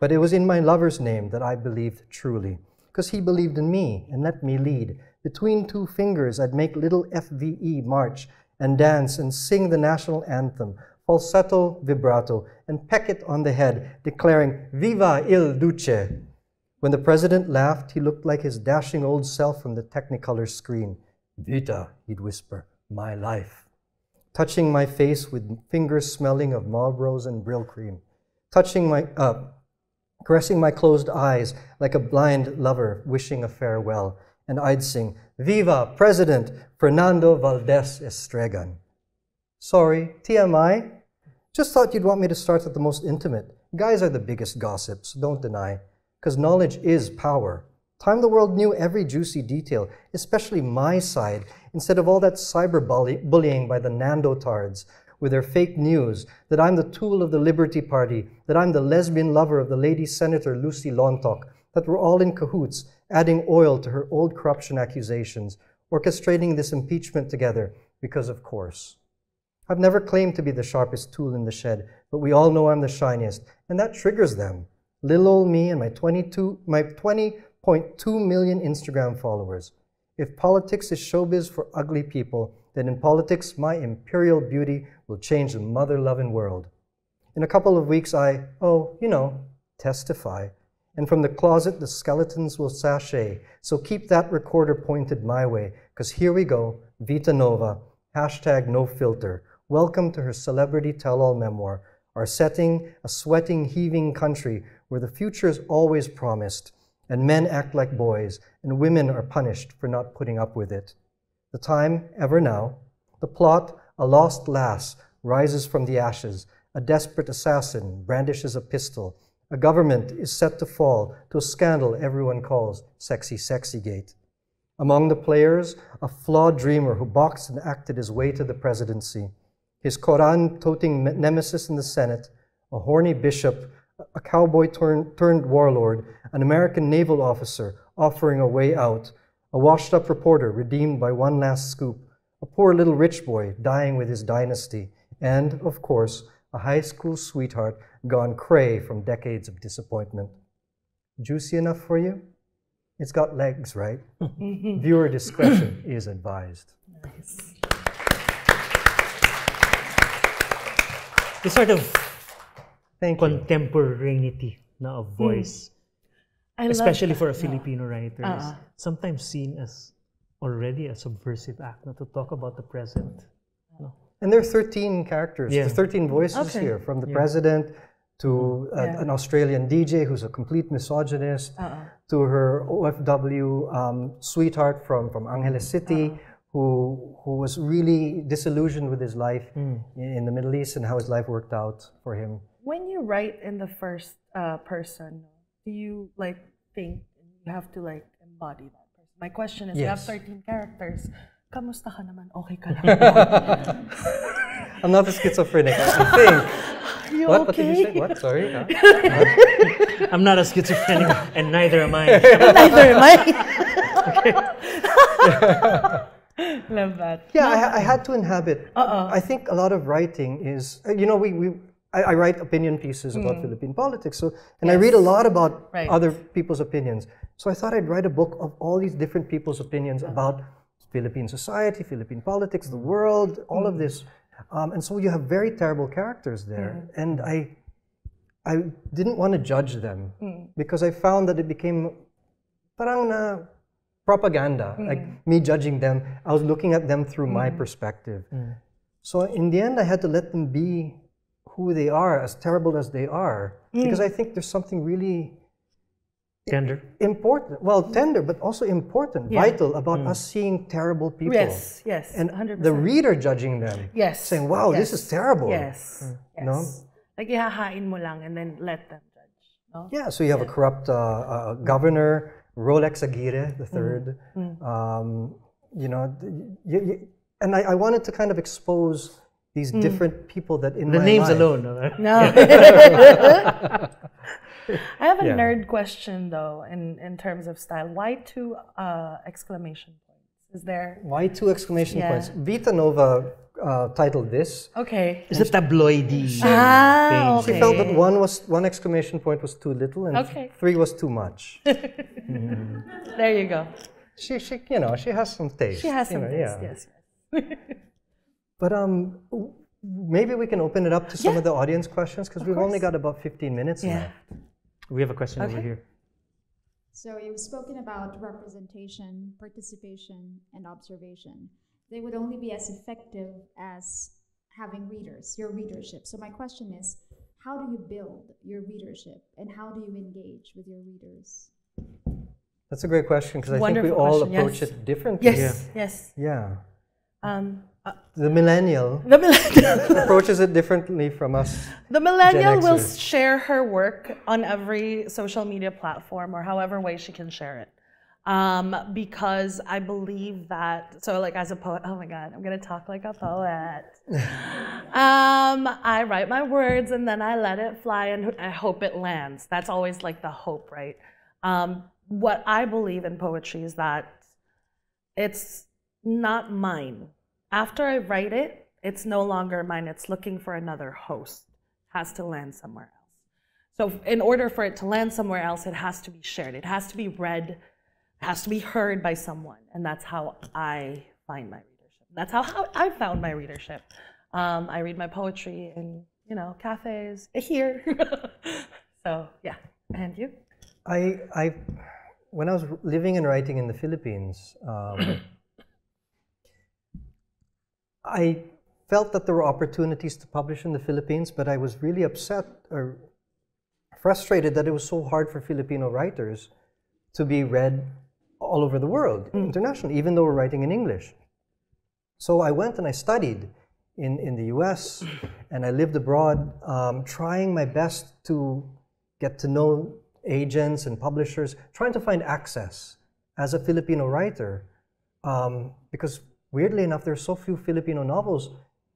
But it was in my lover's name that I believed truly, because he believed in me and let me lead. Between two fingers, I'd make little FVE march and dance and sing the national anthem, falsetto, vibrato, and peck it on the head, declaring, Viva il Duce! When the president laughed, he looked like his dashing old self from the Technicolor screen. Vita, he'd whisper, my life. Touching my face with fingers smelling of Marlboros and Brylcreem, Touching my, uh, caressing my closed eyes like a blind lover wishing a farewell. And I'd sing, Viva President Fernando Valdez Estregan. Sorry, TMI. Just thought you'd want me to start at the most intimate. Guys are the biggest gossips, don't deny. Because knowledge is power. Time the world knew every juicy detail, especially my side, instead of all that cyberbullying by the Nando tards with their fake news that I'm the tool of the Liberty Party, that I'm the lesbian lover of the lady Senator Lucy Lontoc, that we're all in cahoots, adding oil to her old corruption accusations, orchestrating this impeachment together, because of course. I've never claimed to be the sharpest tool in the shed, but we all know I'm the shiniest, and that triggers them. Little old me and my 22, my 20.2 million Instagram followers. If politics is showbiz for ugly people, then in politics, my imperial beauty will change the mother loving world. In a couple of weeks, I, oh, you know, testify. And from the closet, the skeletons will sashay. So keep that recorder pointed my way, because here we go, Vita Nova, hashtag no filter. Welcome to her celebrity tell all memoir, our setting, a sweating, heaving country where the future is always promised and men act like boys, and women are punished for not putting up with it. The time, ever now. The plot, a lost lass, rises from the ashes. A desperate assassin brandishes a pistol. A government is set to fall to a scandal everyone calls Sexy Sexy Gate. Among the players, a flawed dreamer who boxed and acted his way to the presidency. His Koran toting nemesis in the Senate, a horny bishop a cowboy turn, turned warlord, an American naval officer offering a way out, a washed up reporter redeemed by one last scoop, a poor little rich boy dying with his dynasty, and, of course, a high school sweetheart gone cray from decades of disappointment. Juicy enough for you? It's got legs, right? Mm-hmm. Viewer discretion is advised. Nice.
The sort of Thank contemporaneity na of voice. Mm. Especially for a Filipino writer, uh-uh. sometimes seen as already a subversive act not to talk about the present.
No? And there are 13 characters, yeah. 13 voices okay. here, from the yeah. president to uh, yeah. an Australian DJ who's a complete misogynist, uh-uh. to her OFW um, sweetheart from, from Angeles City, uh-uh. who, who was really disillusioned with his life mm. in the Middle East and how his life worked out for him
when you write in the first uh, person, do you like think you have to like embody that person? My question is, yes. you have 13 characters. Kamusta ka naman? Okay ka lang?
I'm not a schizophrenic, I think.
Are you
what?
okay?
What did you say? What? Sorry? Huh?
I'm not a schizophrenic, and neither am I.
neither am I. Love that.
Yeah, I, I, had to inhabit. Uh-uh. I think a lot of writing is, uh, you know, we, we I, I write opinion pieces mm. about Philippine politics. So, and yes. I read a lot about right. other people's opinions. So I thought I'd write a book of all these different people's opinions about Philippine society, Philippine politics, the world, all mm. of this. Um, and so you have very terrible characters there. Mm. And I, I didn't want to judge them mm. because I found that it became parang na propaganda, mm. like me judging them. I was looking at them through my mm. perspective. So in the end, I had to let them be who they are, as terrible as they are, mm. because I think there's something really
tender,
important. Well, tender, but also important, yeah. vital about mm. us seeing terrible people.
Yes, yes,
and 100%. the reader judging them.
Yes,
saying, "Wow,
yes.
this is terrible."
Yes, mm. yes. No? Like, ihahain mo lang and then let them judge. No?
Yeah, so you have a corrupt uh, uh, governor, Rolex Aguirre the third. Um, you know, you, you, and I, I wanted to kind of expose these different people that in
The
my
names
life-
alone. no?
No. I have a
Yeah.
nerd question though, in, in terms of style. Why two uh, exclamation points? Is there.
Why two exclamation
Yeah.
points? Vita Nova uh, titled this.
Okay.
It's a tabloidy.
Ah,
thing.
She felt that one was one exclamation point was too little and
Okay.
three was too much.
There you go.
she, she, you know, she has some taste.
She has
you
some
know,
taste,
yeah.
yes, yes.
But um, maybe we can open it up to some
Yeah.
of the audience questions because we've only got about 15 minutes
Yeah.
left.
We have a question over here.
So you've spoken about representation, participation, and observation. They would only be as effective as having readers, your readership. So my question is, how do you build your readership and how do you engage with your readers?
That's a great question because I think we all
question,
approach
yes.
it differently.
Yes, yes.
Yeah.
Um,
The millennial
the millennial,
approaches it differently from us.
the millennial will share her work on every social media platform or however way she can share it. Um, because I believe that, so like as a poet, oh my God, I'm gonna talk like a poet. um, I write my words and then I let it fly and I hope it lands. That's always like the hope, right? Um, what I believe in poetry is that it's not mine. After I write it, it's no longer mine. It's looking for another host. It has to land somewhere else. So in order for it to land somewhere else, it has to be shared. It has to be read. It has to be heard by someone. And that's how I find my readership. That's how, how I found my readership. Um, I read my poetry in, you know, cafes here. so yeah. And you?
I, I, when I was living and writing in the Philippines, um, I felt that there were opportunities to publish in the Philippines, but I was really upset or frustrated that it was so hard for Filipino writers to be read all over the world, internationally, even though we're writing in English. So I went and I studied in, in the US and I lived abroad, um, trying my best to get to know agents and publishers, trying to find access as a Filipino writer. Um, because weirdly enough, there's so few Filipino novels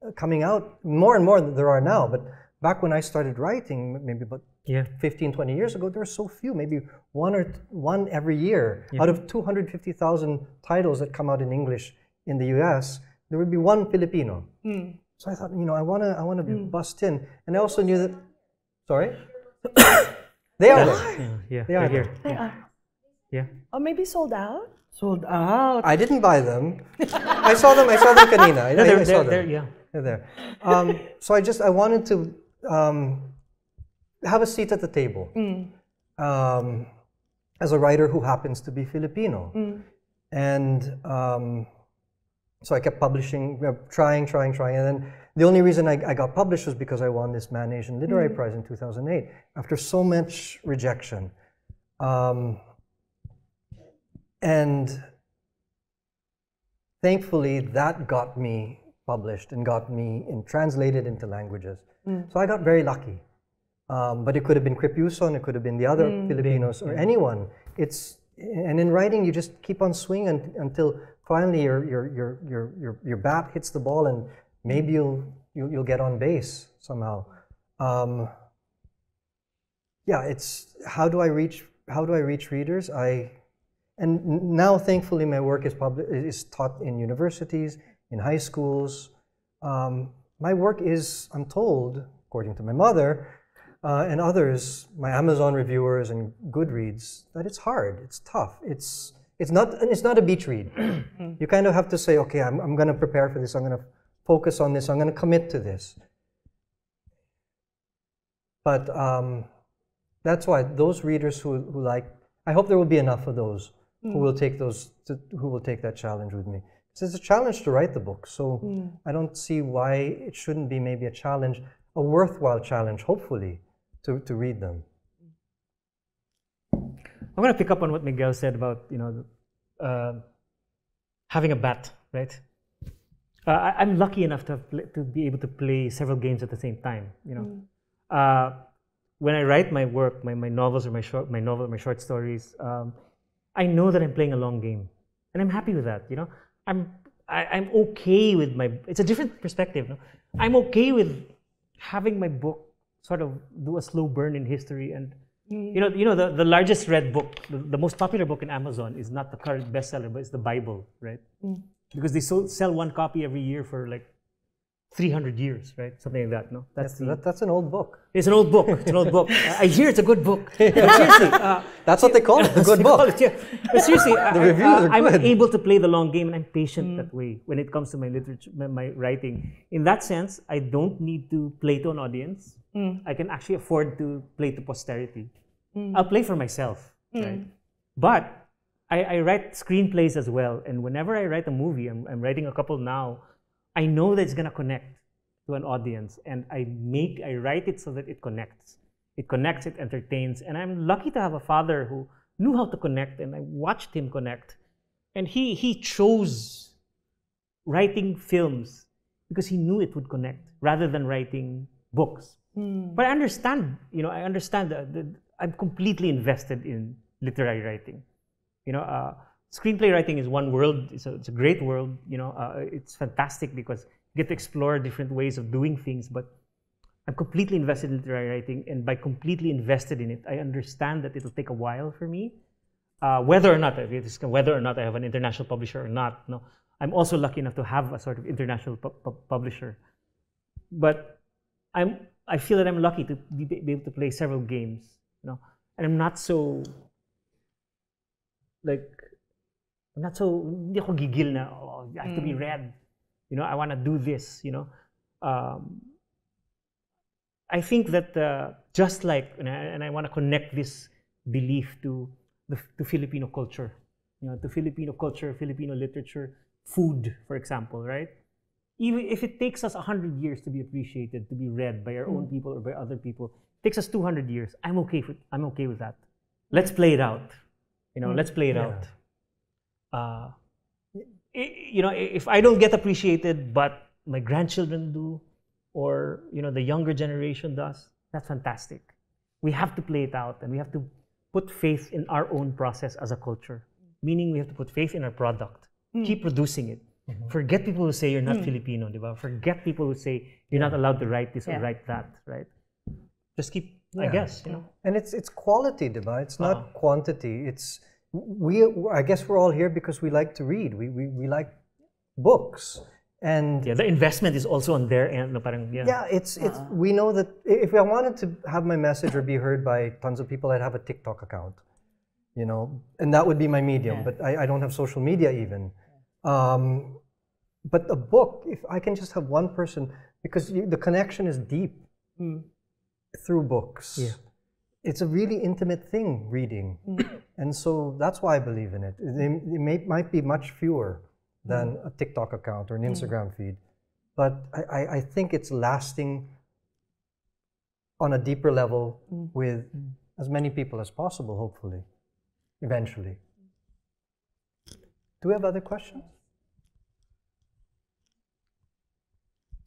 uh, coming out, more and more than there are now. But back when I started writing, maybe about
Yeah.
15, 20 years ago, there were so few, maybe one or t- one every year. Out of 250,000 titles that come out in English in the US, there would be one Filipino. So I thought, you know, I want to I want to be bust in. And I also knew that, sorry? they are there.
Yeah, yeah,
They are
they're here.
They are.
Yeah.
Or maybe sold out?
Sold out.
I didn't buy them. I saw them. I saw them kanina. I,
No,
I-
they're,
I saw
they're,
them.
they're, yeah.
They're there. Um, so I just I wanted to um, have a seat at the table um, as a writer who happens to be Filipino, and um, so I kept publishing, uh, trying, trying, trying, and then the only reason I, I got published was because I won this Man Asian Literary Prize in 2008 after so much rejection. Um, and thankfully that got me published and got me in, translated into languages. So I got very lucky. Um, but it could have been Krip Yuson, it could have been the other Filipinos or anyone. It's and in writing you just keep on swinging until finally your your your your your, your bat hits the ball and maybe you'll you'll, you'll get on base somehow. Um, yeah, it's how do I reach how do I reach readers? I and now thankfully my work is public is taught in universities, in high schools. Um, my work is, I'm told, according to my mother uh, and others, my Amazon reviewers and Goodreads, that it's hard, it's tough, it's it's not and it's not a beach read. you kind of have to say, okay, I'm I'm going to prepare for this. I'm going to focus on this. I'm going to commit to this. But um, that's why those readers who, who like, I hope there will be enough of those who will take those, to, who will take that challenge with me. 'Cause it's a challenge to write the book, so I don't see why it shouldn't be maybe a challenge, a worthwhile challenge, hopefully, to, to read them.
I'm going to pick up on what Miguel said about you know uh, having a bat, right? Uh, I, I'm lucky enough to have pla- to be able to play several games at the same time. You know, uh, when I write my work, my, my novels or my short my novel, my short stories, um, I know that I'm playing a long game, and I'm happy with that. You know, I'm I, I'm okay with my. It's a different perspective. No? I'm okay with having my book sort of do a slow burn in history and. You know, you know the, the largest read book, the, the most popular book in Amazon is not the current bestseller, but it's the Bible, right? Mm. Because they sold, sell one copy every year for like 300 years, right? Something like that, no? That's the,
That, that's an old book.
it's an old book. It's an old book. I hear it's a good book. Seriously, uh,
That's what they call it, a good book.
it, yeah. But seriously, I,
reviews
I,
are
I'm
good.
able to play the long game, and I'm patient mm. that way when it comes to my literature, my, my writing. In that sense, I don't need to play to an audience. Mm. I can actually afford to play to posterity. Mm. I'll play for myself, right? But I, I write screenplays as well, and whenever I write a movie, I'm, I'm writing a couple now. I know that it's gonna connect to an audience, and I make I write it so that it connects. It connects, it entertains, and I'm lucky to have a father who knew how to connect, and I watched him connect, and he he chose writing films because he knew it would connect rather than writing books. But I understand, you know, I understand that, that I'm completely invested in literary writing. You know, uh, screenplay writing is one world. It's a, it's a great world. You know, uh, it's fantastic because you get to explore different ways of doing things. But I'm completely invested in literary writing, and by completely invested in it, I understand that it'll take a while for me. Uh, whether or not, whether or not I have an international publisher or not, no, I'm also lucky enough to have a sort of international pu- pu- publisher. But I'm I feel that I'm lucky to be, be able to play several games, you know, and I'm not so like I'm not so hindi ako gigil na oh, I have to be read, you know, I want to do this, you know. Um, I think that uh, just like and I, and I want to connect this belief to the to Filipino culture, you know, to Filipino culture, Filipino literature, food, for example, right? even if it takes us 100 years to be appreciated, to be read by our own people or by other people, it takes us 200 years. I'm okay with I'm okay with that. Let's play it out. You know, let's play it
Yeah.
out. Uh, you know, if I don't get appreciated, but my grandchildren do, or you know, the younger generation does, that's fantastic. We have to play it out, and we have to put faith in our own process as a culture. Meaning, we have to put faith in our product. Keep producing it. Forget people who say you're not Filipino, di ba? Forget people who say you're not allowed to write this or write that, right? Just keep, I guess, you know.
And it's it's quality, diba? It's not
Uh-huh.
quantity. It's we. I guess we're all here because we like to read. We we, we like books, and
Yeah, the investment is also on their end. No, parang, yeah.
yeah, it's it's. We know that if I wanted to have my message or be heard by tons of people, I'd have a TikTok account, you know, and that would be my medium. But I, I don't have social media even. Um, but a book, if I can just have one person, because you, the connection is deep through books.
Yeah.
It's a really intimate thing, reading. Mm. And so that's why I believe in it. It, may, might be much fewer than mm. a TikTok account or an mm. Instagram feed, but I, I, I think it's lasting on a deeper level with as many people as possible, hopefully, eventually. Do we have other questions?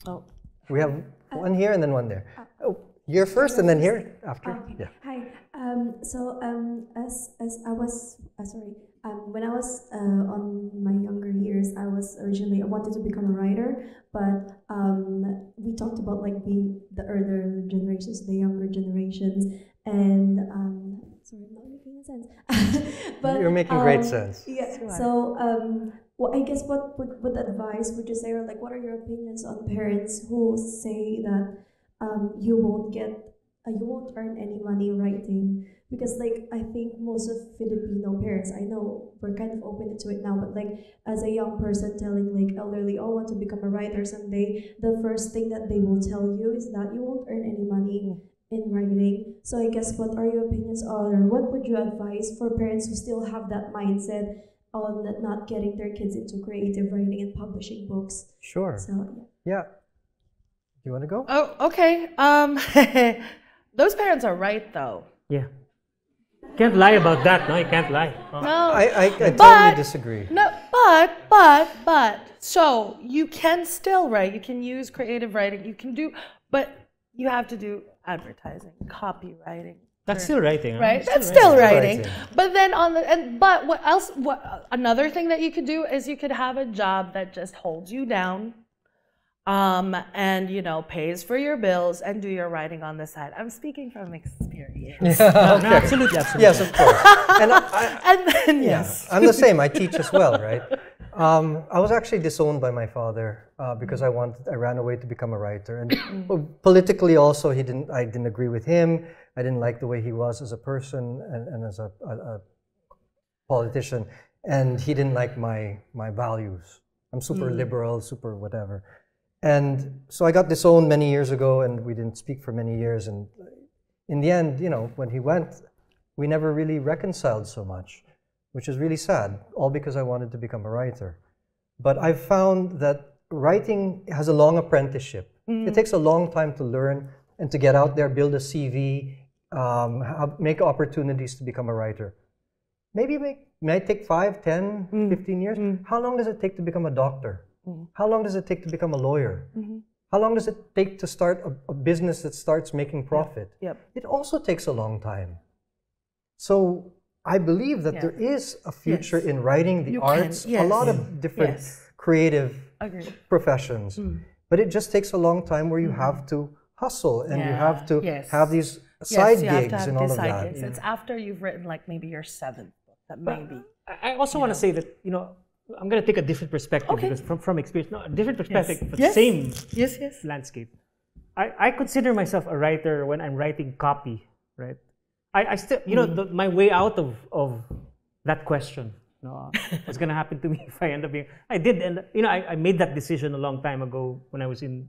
Oh.
We have one here and then one there. Ah. Oh, you're first and then here after?
Okay.
Yeah.
Hi. Um, so um, as as I was uh, sorry, um, when I was uh, on my younger years, I was originally I wanted to become a writer, but um, we talked about like being the earlier generations, the younger generations, and um, sorry, I'm not making sense. but
You're making great
um,
sense.
Yeah. So, um, well, I guess what what what advice would you say, or like, what are your opinions on parents who say that um, you won't get, uh, you won't earn any money writing? Because, like, I think most of Filipino parents, I know we're kind of open to it now, but like, as a young person telling like elderly, oh, I want to become a writer someday, the first thing that they will tell you is that you won't earn any money in writing. So I guess what are your opinions on or what would you advise for parents who still have that mindset on not getting their kids into creative writing and publishing books?
Sure.
So
Yeah. You want to go?
Oh, okay. Um, those parents are right though.
Yeah. Can't lie about that, no? You can't lie. Oh.
No.
I, I, I totally
But-
disagree.
No, but but but so you can still write. You can use creative writing. You can do, but you have to do advertising, copywriting.
That's still writing,
right.
Still
That's still
writing.
writing.
Writing.
But then on the and but what else? What another thing that you could do is you could have a job that just holds you down, um, and you know pays for your bills and do your writing on the side. I'm speaking from experience.
No, no, absolutely, absolutely.
Yes, of course. And I, I,
and then
Yeah,
yes,
I'm the same. I teach as well, right? Um, I was actually disowned by my father uh, because I wanted. I ran away to become a writer, and uh, politically also, he didn't. I didn't agree with him. I didn't like the way he was as a person and, and as a, a, a politician, and he didn't like my my values. I'm super liberal, super whatever, and so I got disowned many years ago, and we didn't speak for many years. And in the end, you know, when he went, we never really reconciled so much which is really sad, all because I wanted to become a writer. But I've found that writing has a long apprenticeship. It mm. takes a long time to learn and to get out there, build a CV, um, have, make opportunities to become a writer. Maybe may might take 5, 10, mm. 15 years. Mm. How long does it take to become a doctor? Mm-hmm. How long does it take to become a lawyer? Mm-hmm. How long does it take to start a, a business that starts making profit?
Yep.
It also takes a long time. So I believe that
Yeah.
there is a future
Yes.
in writing, the
You can,
arts, a lot of different
Yes.
creative
Agreed.
professions. Hmm. But it just takes a long time where you hmm. have to hustle and you have to
Yes.
have these
Yes,
side
you
gigs and all of that.
gigs. It's after you've written like maybe your seventh book that maybe.
I I also want to say that you know I'm going to take a different perspective
Okay.
because from from experience, no, a different perspective, but
Yes.
same
Yes, yes.
landscape. I, I consider myself a writer when I'm writing copy, right? I, I still, you know, mm-hmm. the, my way out of, of that question, you know, what's going to happen to me if I end up being, I did, and you know, I, I made that decision a long time ago when I was in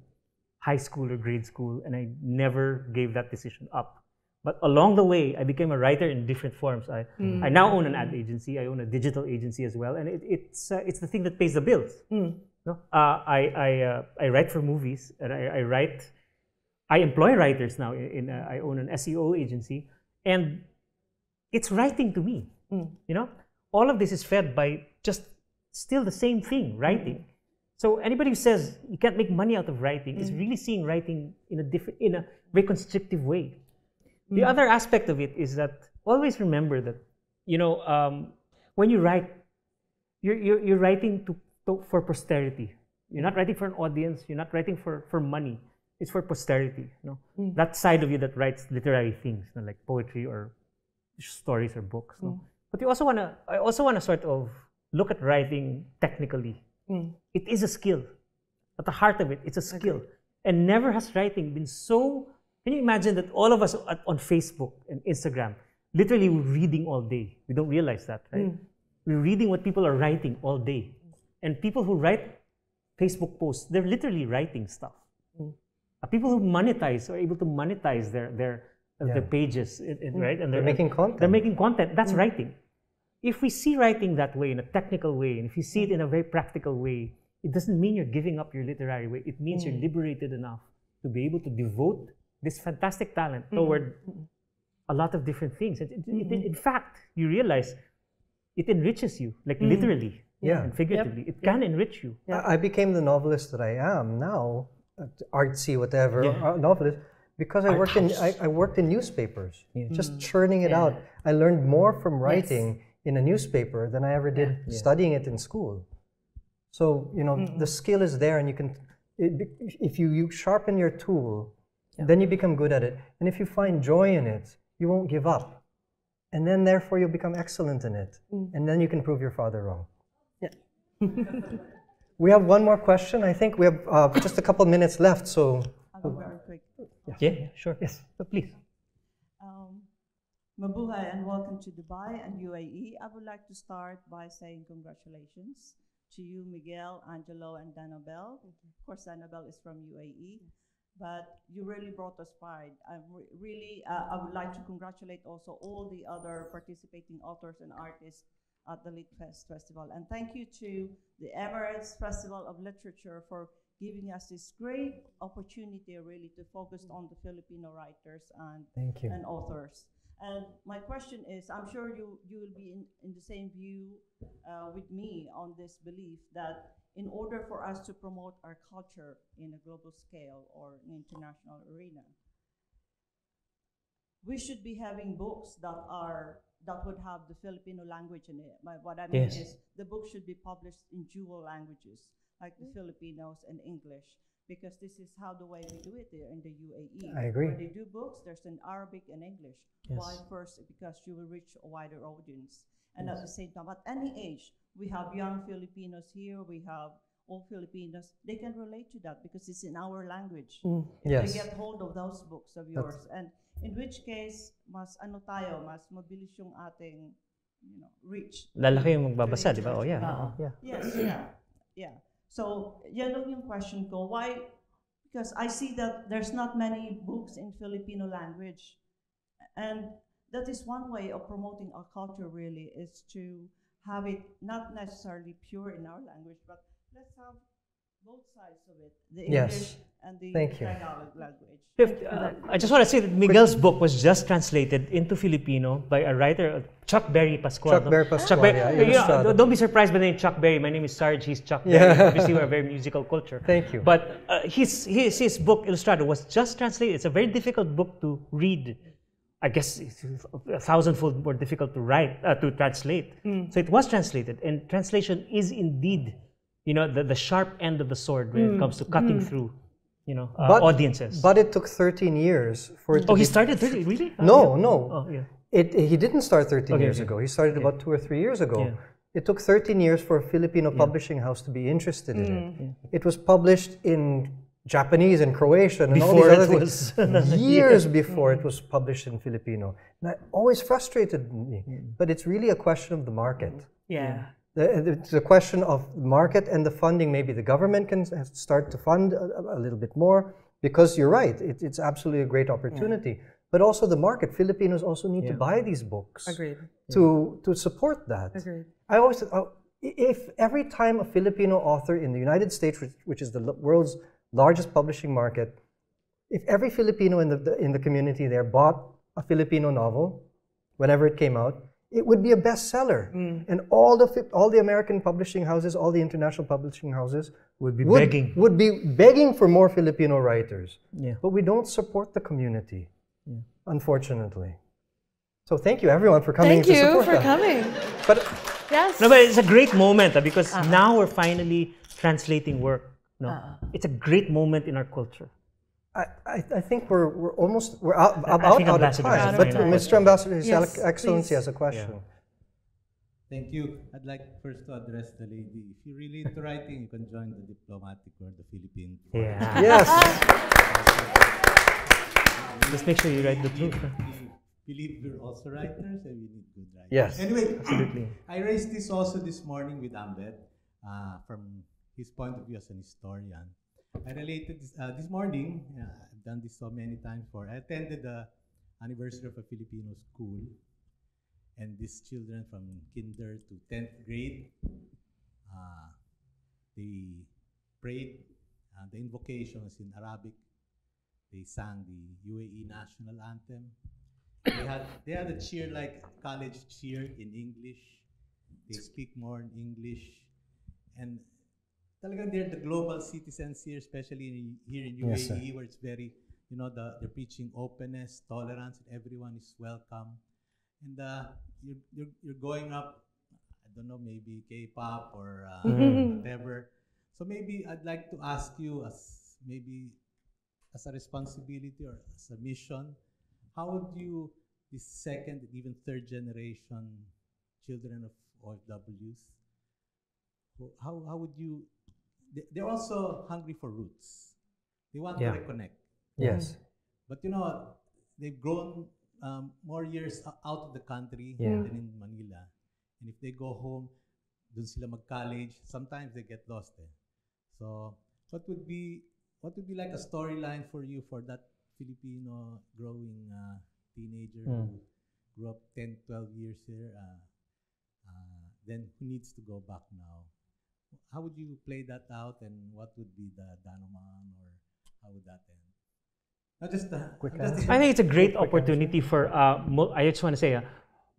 high school or grade school, and I never gave that decision up. But along the way, I became a writer in different forms. I, I now own an ad agency. I own a digital agency as well, and it, it's uh, it's the thing that pays the bills. No, uh, I I uh, I write for movies, and I, I write. I employ writers now. In, in uh, I own an SEO agency, and it's writing to me. You know, all of this is fed by just still the same thing, writing. So anybody who says you can't make money out of writing is really seeing writing in a different, in a reconstructive way. The hmm. other aspect of it is that always remember that you know um, when you write, you're, you're, you're writing to, to for posterity. You're not writing for an audience. You're not writing for, for money. It's for posterity. You know hmm. that side of you that writes literary things, you know, like poetry or stories or books. no? Hmm. But you also wanna. I also wanna sort of look at writing technically. It is a skill. At the heart of it, it's a skill. And never has writing been so. Can you imagine that all of us on Facebook and Instagram, literally we're reading all day. We don't realize that, right? Hmm. We're reading what people are writing all day. And people who write Facebook posts, they're literally writing stuff. Hmm. Uh, people who monetize are able to monetize their their uh, their
Yeah.
pages, in- in- hmm. right? And
They're making content.
They're making content. That's writing. If we see writing that way, in a technical way, and if you see it in a very practical way, it doesn't mean you're giving up your literary way. It means you're liberated enough to be able to devote this fantastic talent mm-hmm. toward a lot of different things. It, it- it- in mm-hmm. fact, you realize it enriches you, like mm-hmm. literally
Yeah.
and figuratively. It can enrich you.
I I became the novelist that I am now, uh, artsy, whatever,
Yeah.
uh, novelist, because I
Art
worked in. I, I worked in newspapers, just mm. churning it out. I learned more from writing in a newspaper than I ever did studying it in school. So you know the skill is there, and you can, it, if you, you sharpen your tool, then you become good at it. And if you find joy in it, you won't give up, and then therefore you'll become excellent in it, and then you can prove your father wrong. Yeah. we have one more question. I think we have uh, just a couple minutes left. So,
very quick.
Yeah, yeah, sure.
yes.
But please.
Um, Mabuhay and welcome to Dubai and UAE. I would like to start by saying congratulations to you, Miguel, Angelo, and Danabelle. Of course, Danabelle is from UAE, but you really brought us pride. I'm re- really, uh, I would like to congratulate also all the other participating authors and artists at the Lit Fest Festival. And thank you to the Emirates Festival of Literature for giving us this great opportunity really to focus on the Filipino writers and,
Thank you.
and authors. And my question is, I'm sure you, you will be in, in the same view uh, with me on this belief that in order for us to promote our culture in a global scale or an international arena, we should be having books that are that would have the Filipino language in it. My, what I mean
Yes.
is the book should be published in dual languages, like the mm. Filipinos and English, because this is how the way we do it there in the UAE.
I agree.
When they do books, there's an Arabic and English.
Yes.
Why first? Because you will reach a wider audience, and at the same time, at any age, we have young Filipinos here. We have old Filipinos. They can relate to that because it's in our language mm, if
Yes.
they get hold of those books of yours. And in which case, mas ano tayo, mas mabilis yung ating, you know, reach.
Lalaki yung magbabasa, di ba? Oh, yeah.
church.
oo, yeah.
Yes, yeah, yeah. So, yung question ko. Why? Because I see that there's not many books in Filipino language. And that is one way of promoting our culture really, is to have it not necessarily pure in our language, but let's have both sides of it, the
Yes.
And the
Thank you.
Language.
Fifth, uh, I just want to say that Miguel's book was just translated into Filipino by a writer, uh, Chuck Berry Pascual.
Chuck Berry Pascual,
Chuck Berry,
yeah,
you know, don't be surprised by the name Chuck Berry. My name is Sarge. He's Chuck Berry. Obviously, we're a very musical culture.
Thank you.
But uh, his, his his book Ilustrado was just translated. It's a very difficult book to read. I guess it's a thousandfold more difficult to write uh, to translate. So it was translated, and translation is indeed, you know, the, the sharp end of the sword when it mm. comes to cutting mm. through, you know, uh,
But-
audiences.
But it took 13 years for it oh, to
oh, he started 30, really? Oh,
No,
yeah.
no.
Oh, yeah.
It, he didn't start 13
Okay,
years
okay.
ago. He started about two or three years ago.
Yeah.
It took 13 years for a Filipino publishing house to be interested in it. Mm. It was published in Japanese and Croatian and all
Before
these
it
other
was-
things. Years before it was published in Filipino. And that always frustrated me. But it's really a question of the market.
Yeah.
The- It's a question of market and the funding. Maybe the government can start to fund a, a little bit more because you're right. It, it's absolutely a great opportunity. But also the market. Filipinos also need to buy these books
Agreed.
to to support that.
Agreed.
I always uh, if every time a Filipino author in the United States, which, which is the world's largest publishing market, if every Filipino in the, the in the community there bought a Filipino novel, whenever it came out, it would be a bestseller, and all the all the American publishing houses, all the international publishing houses
Would be begging.
would be begging for more Filipino writers.
Yeah.
But we don't support the community, unfortunately. So thank you everyone for coming
Thank
to
you
support
for
that.
coming.
But
Yes.
No, but it's a great moment uh, because
Uh-huh.
now we're finally translating work. No, it's a great moment in our culture.
I, I, I think we're, we're almost we're out,
I
about
think
out of time.
has
But Mr. Ambassador, His
Yes,
Excellency
please.
has a question.
Thank you. I'd like first to address the lady. If you're really into writing, you can join the diplomatic or the Philippine.
Yeah.
Yes.
Just make sure you write the truth. huh?
We believe we're also writers and we need good writers.
Yes.
Anyway,
Absolutely.
I raised this also this morning with Ambeth uh, from his point of view as an historian. I related this, uh, this morning, uh, I've done this so many times before. I attended the anniversary of a Filipino school, and these children from kinder to 10th grade, uh, they prayed uh, the invocations in Arabic. They sang the UAE national anthem. They had they had a cheer like college cheer in English. They speak more in English, and talagang they're the global citizens here, especially in, here in UAE,
Yes,
where it's very, you know, the, they're preaching openness, tolerance, and everyone is welcome. And uh, you're, you're, you're going up, I don't know, maybe K-pop or uh, whatever. So maybe I'd like to ask you, as maybe as a responsibility or as a mission, how would you, the second and even third generation children of OFWs, ho- how, how would you, they're also hungry for roots. They want
Yeah.
to reconnect.
Yes.
But you know, they've grown um, more years out of the country
Yeah.
than in Manila. And if they go home, dun sila mag-college, sometimes they get lost eh. So, what would be what would be like a storyline for you for that Filipino growing uh, teenager who grew up 10, 12 years here, uh, uh, then who needs to go back now? How would you play that out, and what would be the denouement, or how would that end? Not just the
Quick
just
answer.
I think it's a great opportunity for uh, mul- I just want to say a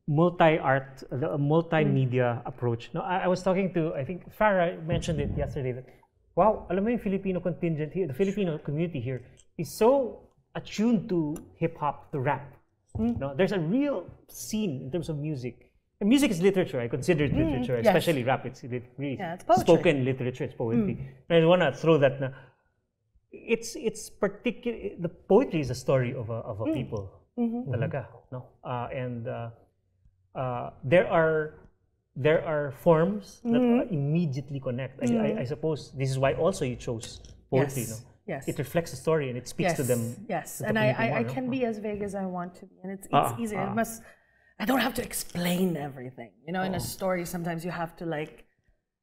multi-art, the- a multimedia approach. No, I, I was talking to I think Farah mentioned it yesterday that wow, alam mo yung Filipino contingent here, the Filipino community here is so attuned to hip hop, to rap. No, there's a real scene in terms of music. Music is literature. I consider it literature,
yes.
especially rap. It's really
Yeah, it's poetry.
spoken literature. It's poetry. And I want to throw that. Na, it's it's particular. The poetry is a story of a of a people. Talaga, no. Uh, and uh, uh, there are there are forms that uh, immediately connect. I, I, I suppose this is why also you chose poetry.
Yes,
No?
yes.
It reflects the story and it speaks to them.
Yes,
to
and I, I, I can be as vague as I want to be, and it's it's
Ah,
easier.
ah.
It must. I don't have to explain everything. You know, in a story, sometimes you have to like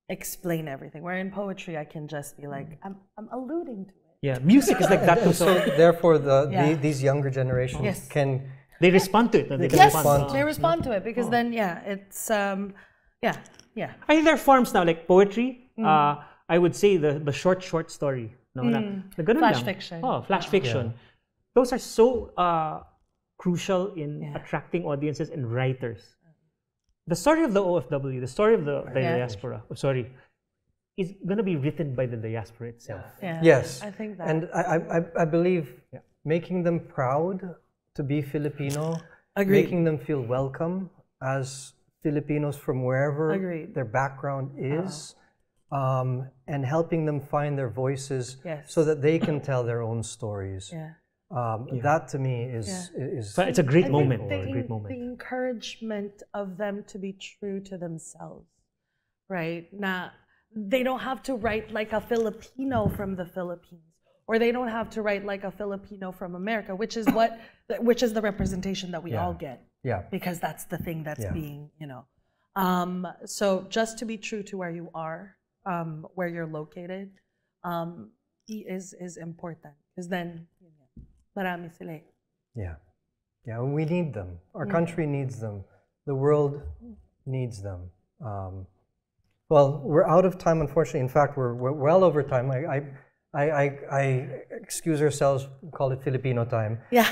explain everything. Where in poetry, I can just be like, I'm, I'm alluding to it.
Yeah, music is like that too.
So
So
therefore, the,
Yeah.
the these younger generations
Yes.
can
they respond to it. They
They
Yes,
respond to
they
it.
respond to it because then, yeah, it's um, yeah, yeah.
I think there are forms now like poetry. Uh, I would say the the short short story. No, na, na ganun
Flash
lang.
fiction.
Oh, flash fiction. Those are so uh, crucial in
Yeah.
attracting audiences and writers. The story of the OFW, the story of the, the
Yeah.
diaspora, oh, sorry, is gonna be written by the diaspora itself.
yeah.
Yes.
I think that.
And I, I, I- I believe
Yeah.
making them proud to be Filipino,
Agreed.
making them feel welcome as Filipinos from wherever
Agreed.
their background is, um, and helping them find their voices
Yes.
so that they can tell their own stories.
yeah.
Um, That to me is, is
So it's a great
I
moment.
The,
a great moment.
the encouragement of them to be true to themselves, right? Now, they don't have to write like a Filipino from the Philippines, or they don't have to write like a Filipino from America, which is what, which is the representation that we
Yeah.
all get,
yeah.
because that's the thing that's
Yeah.
being, you know. Um, so just to be true to where you are, um, where you're located, um, is is important, because then, yun nga, marami sila. eh.
Yeah. Yeah, and we need them. Our country needs them. The world needs them. Um, well, we're out of time, unfortunately. In fact, we're, we're well over time. I, I, I, I, I excuse ourselves, call it Filipino time.
Yeah.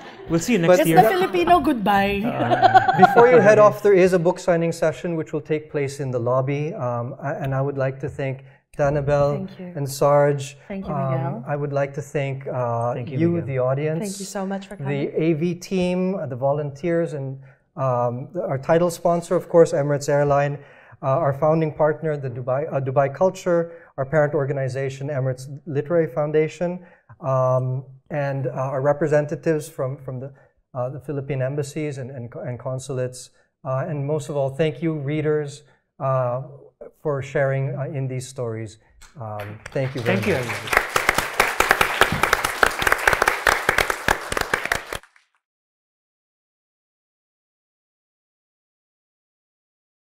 We'll see you next
It's
year.
the Filipino goodbye.
Before you head off, there is a book signing session which will take place in the lobby. Um, and I would like to thank Danabelle
Thank
and Sarge.
Thank you,
Um,
Miguel.
I would like to thank, uh,
Thank you,
you, the audience.
Thank you so much for coming.
the AV team, uh, the volunteers, and um, the- our title sponsor, of course, Emirates Airline, uh, our founding partner, the Dubai, uh, Dubai Culture, our parent organization, Emirates Literary Foundation, um, and uh, our representatives from, from the, uh, the Philippine embassies and, and, and consulates. Uh, and most of all, thank you, readers, uh, for sharing uh, in these stories. Um, thank you very
Thank you.
much.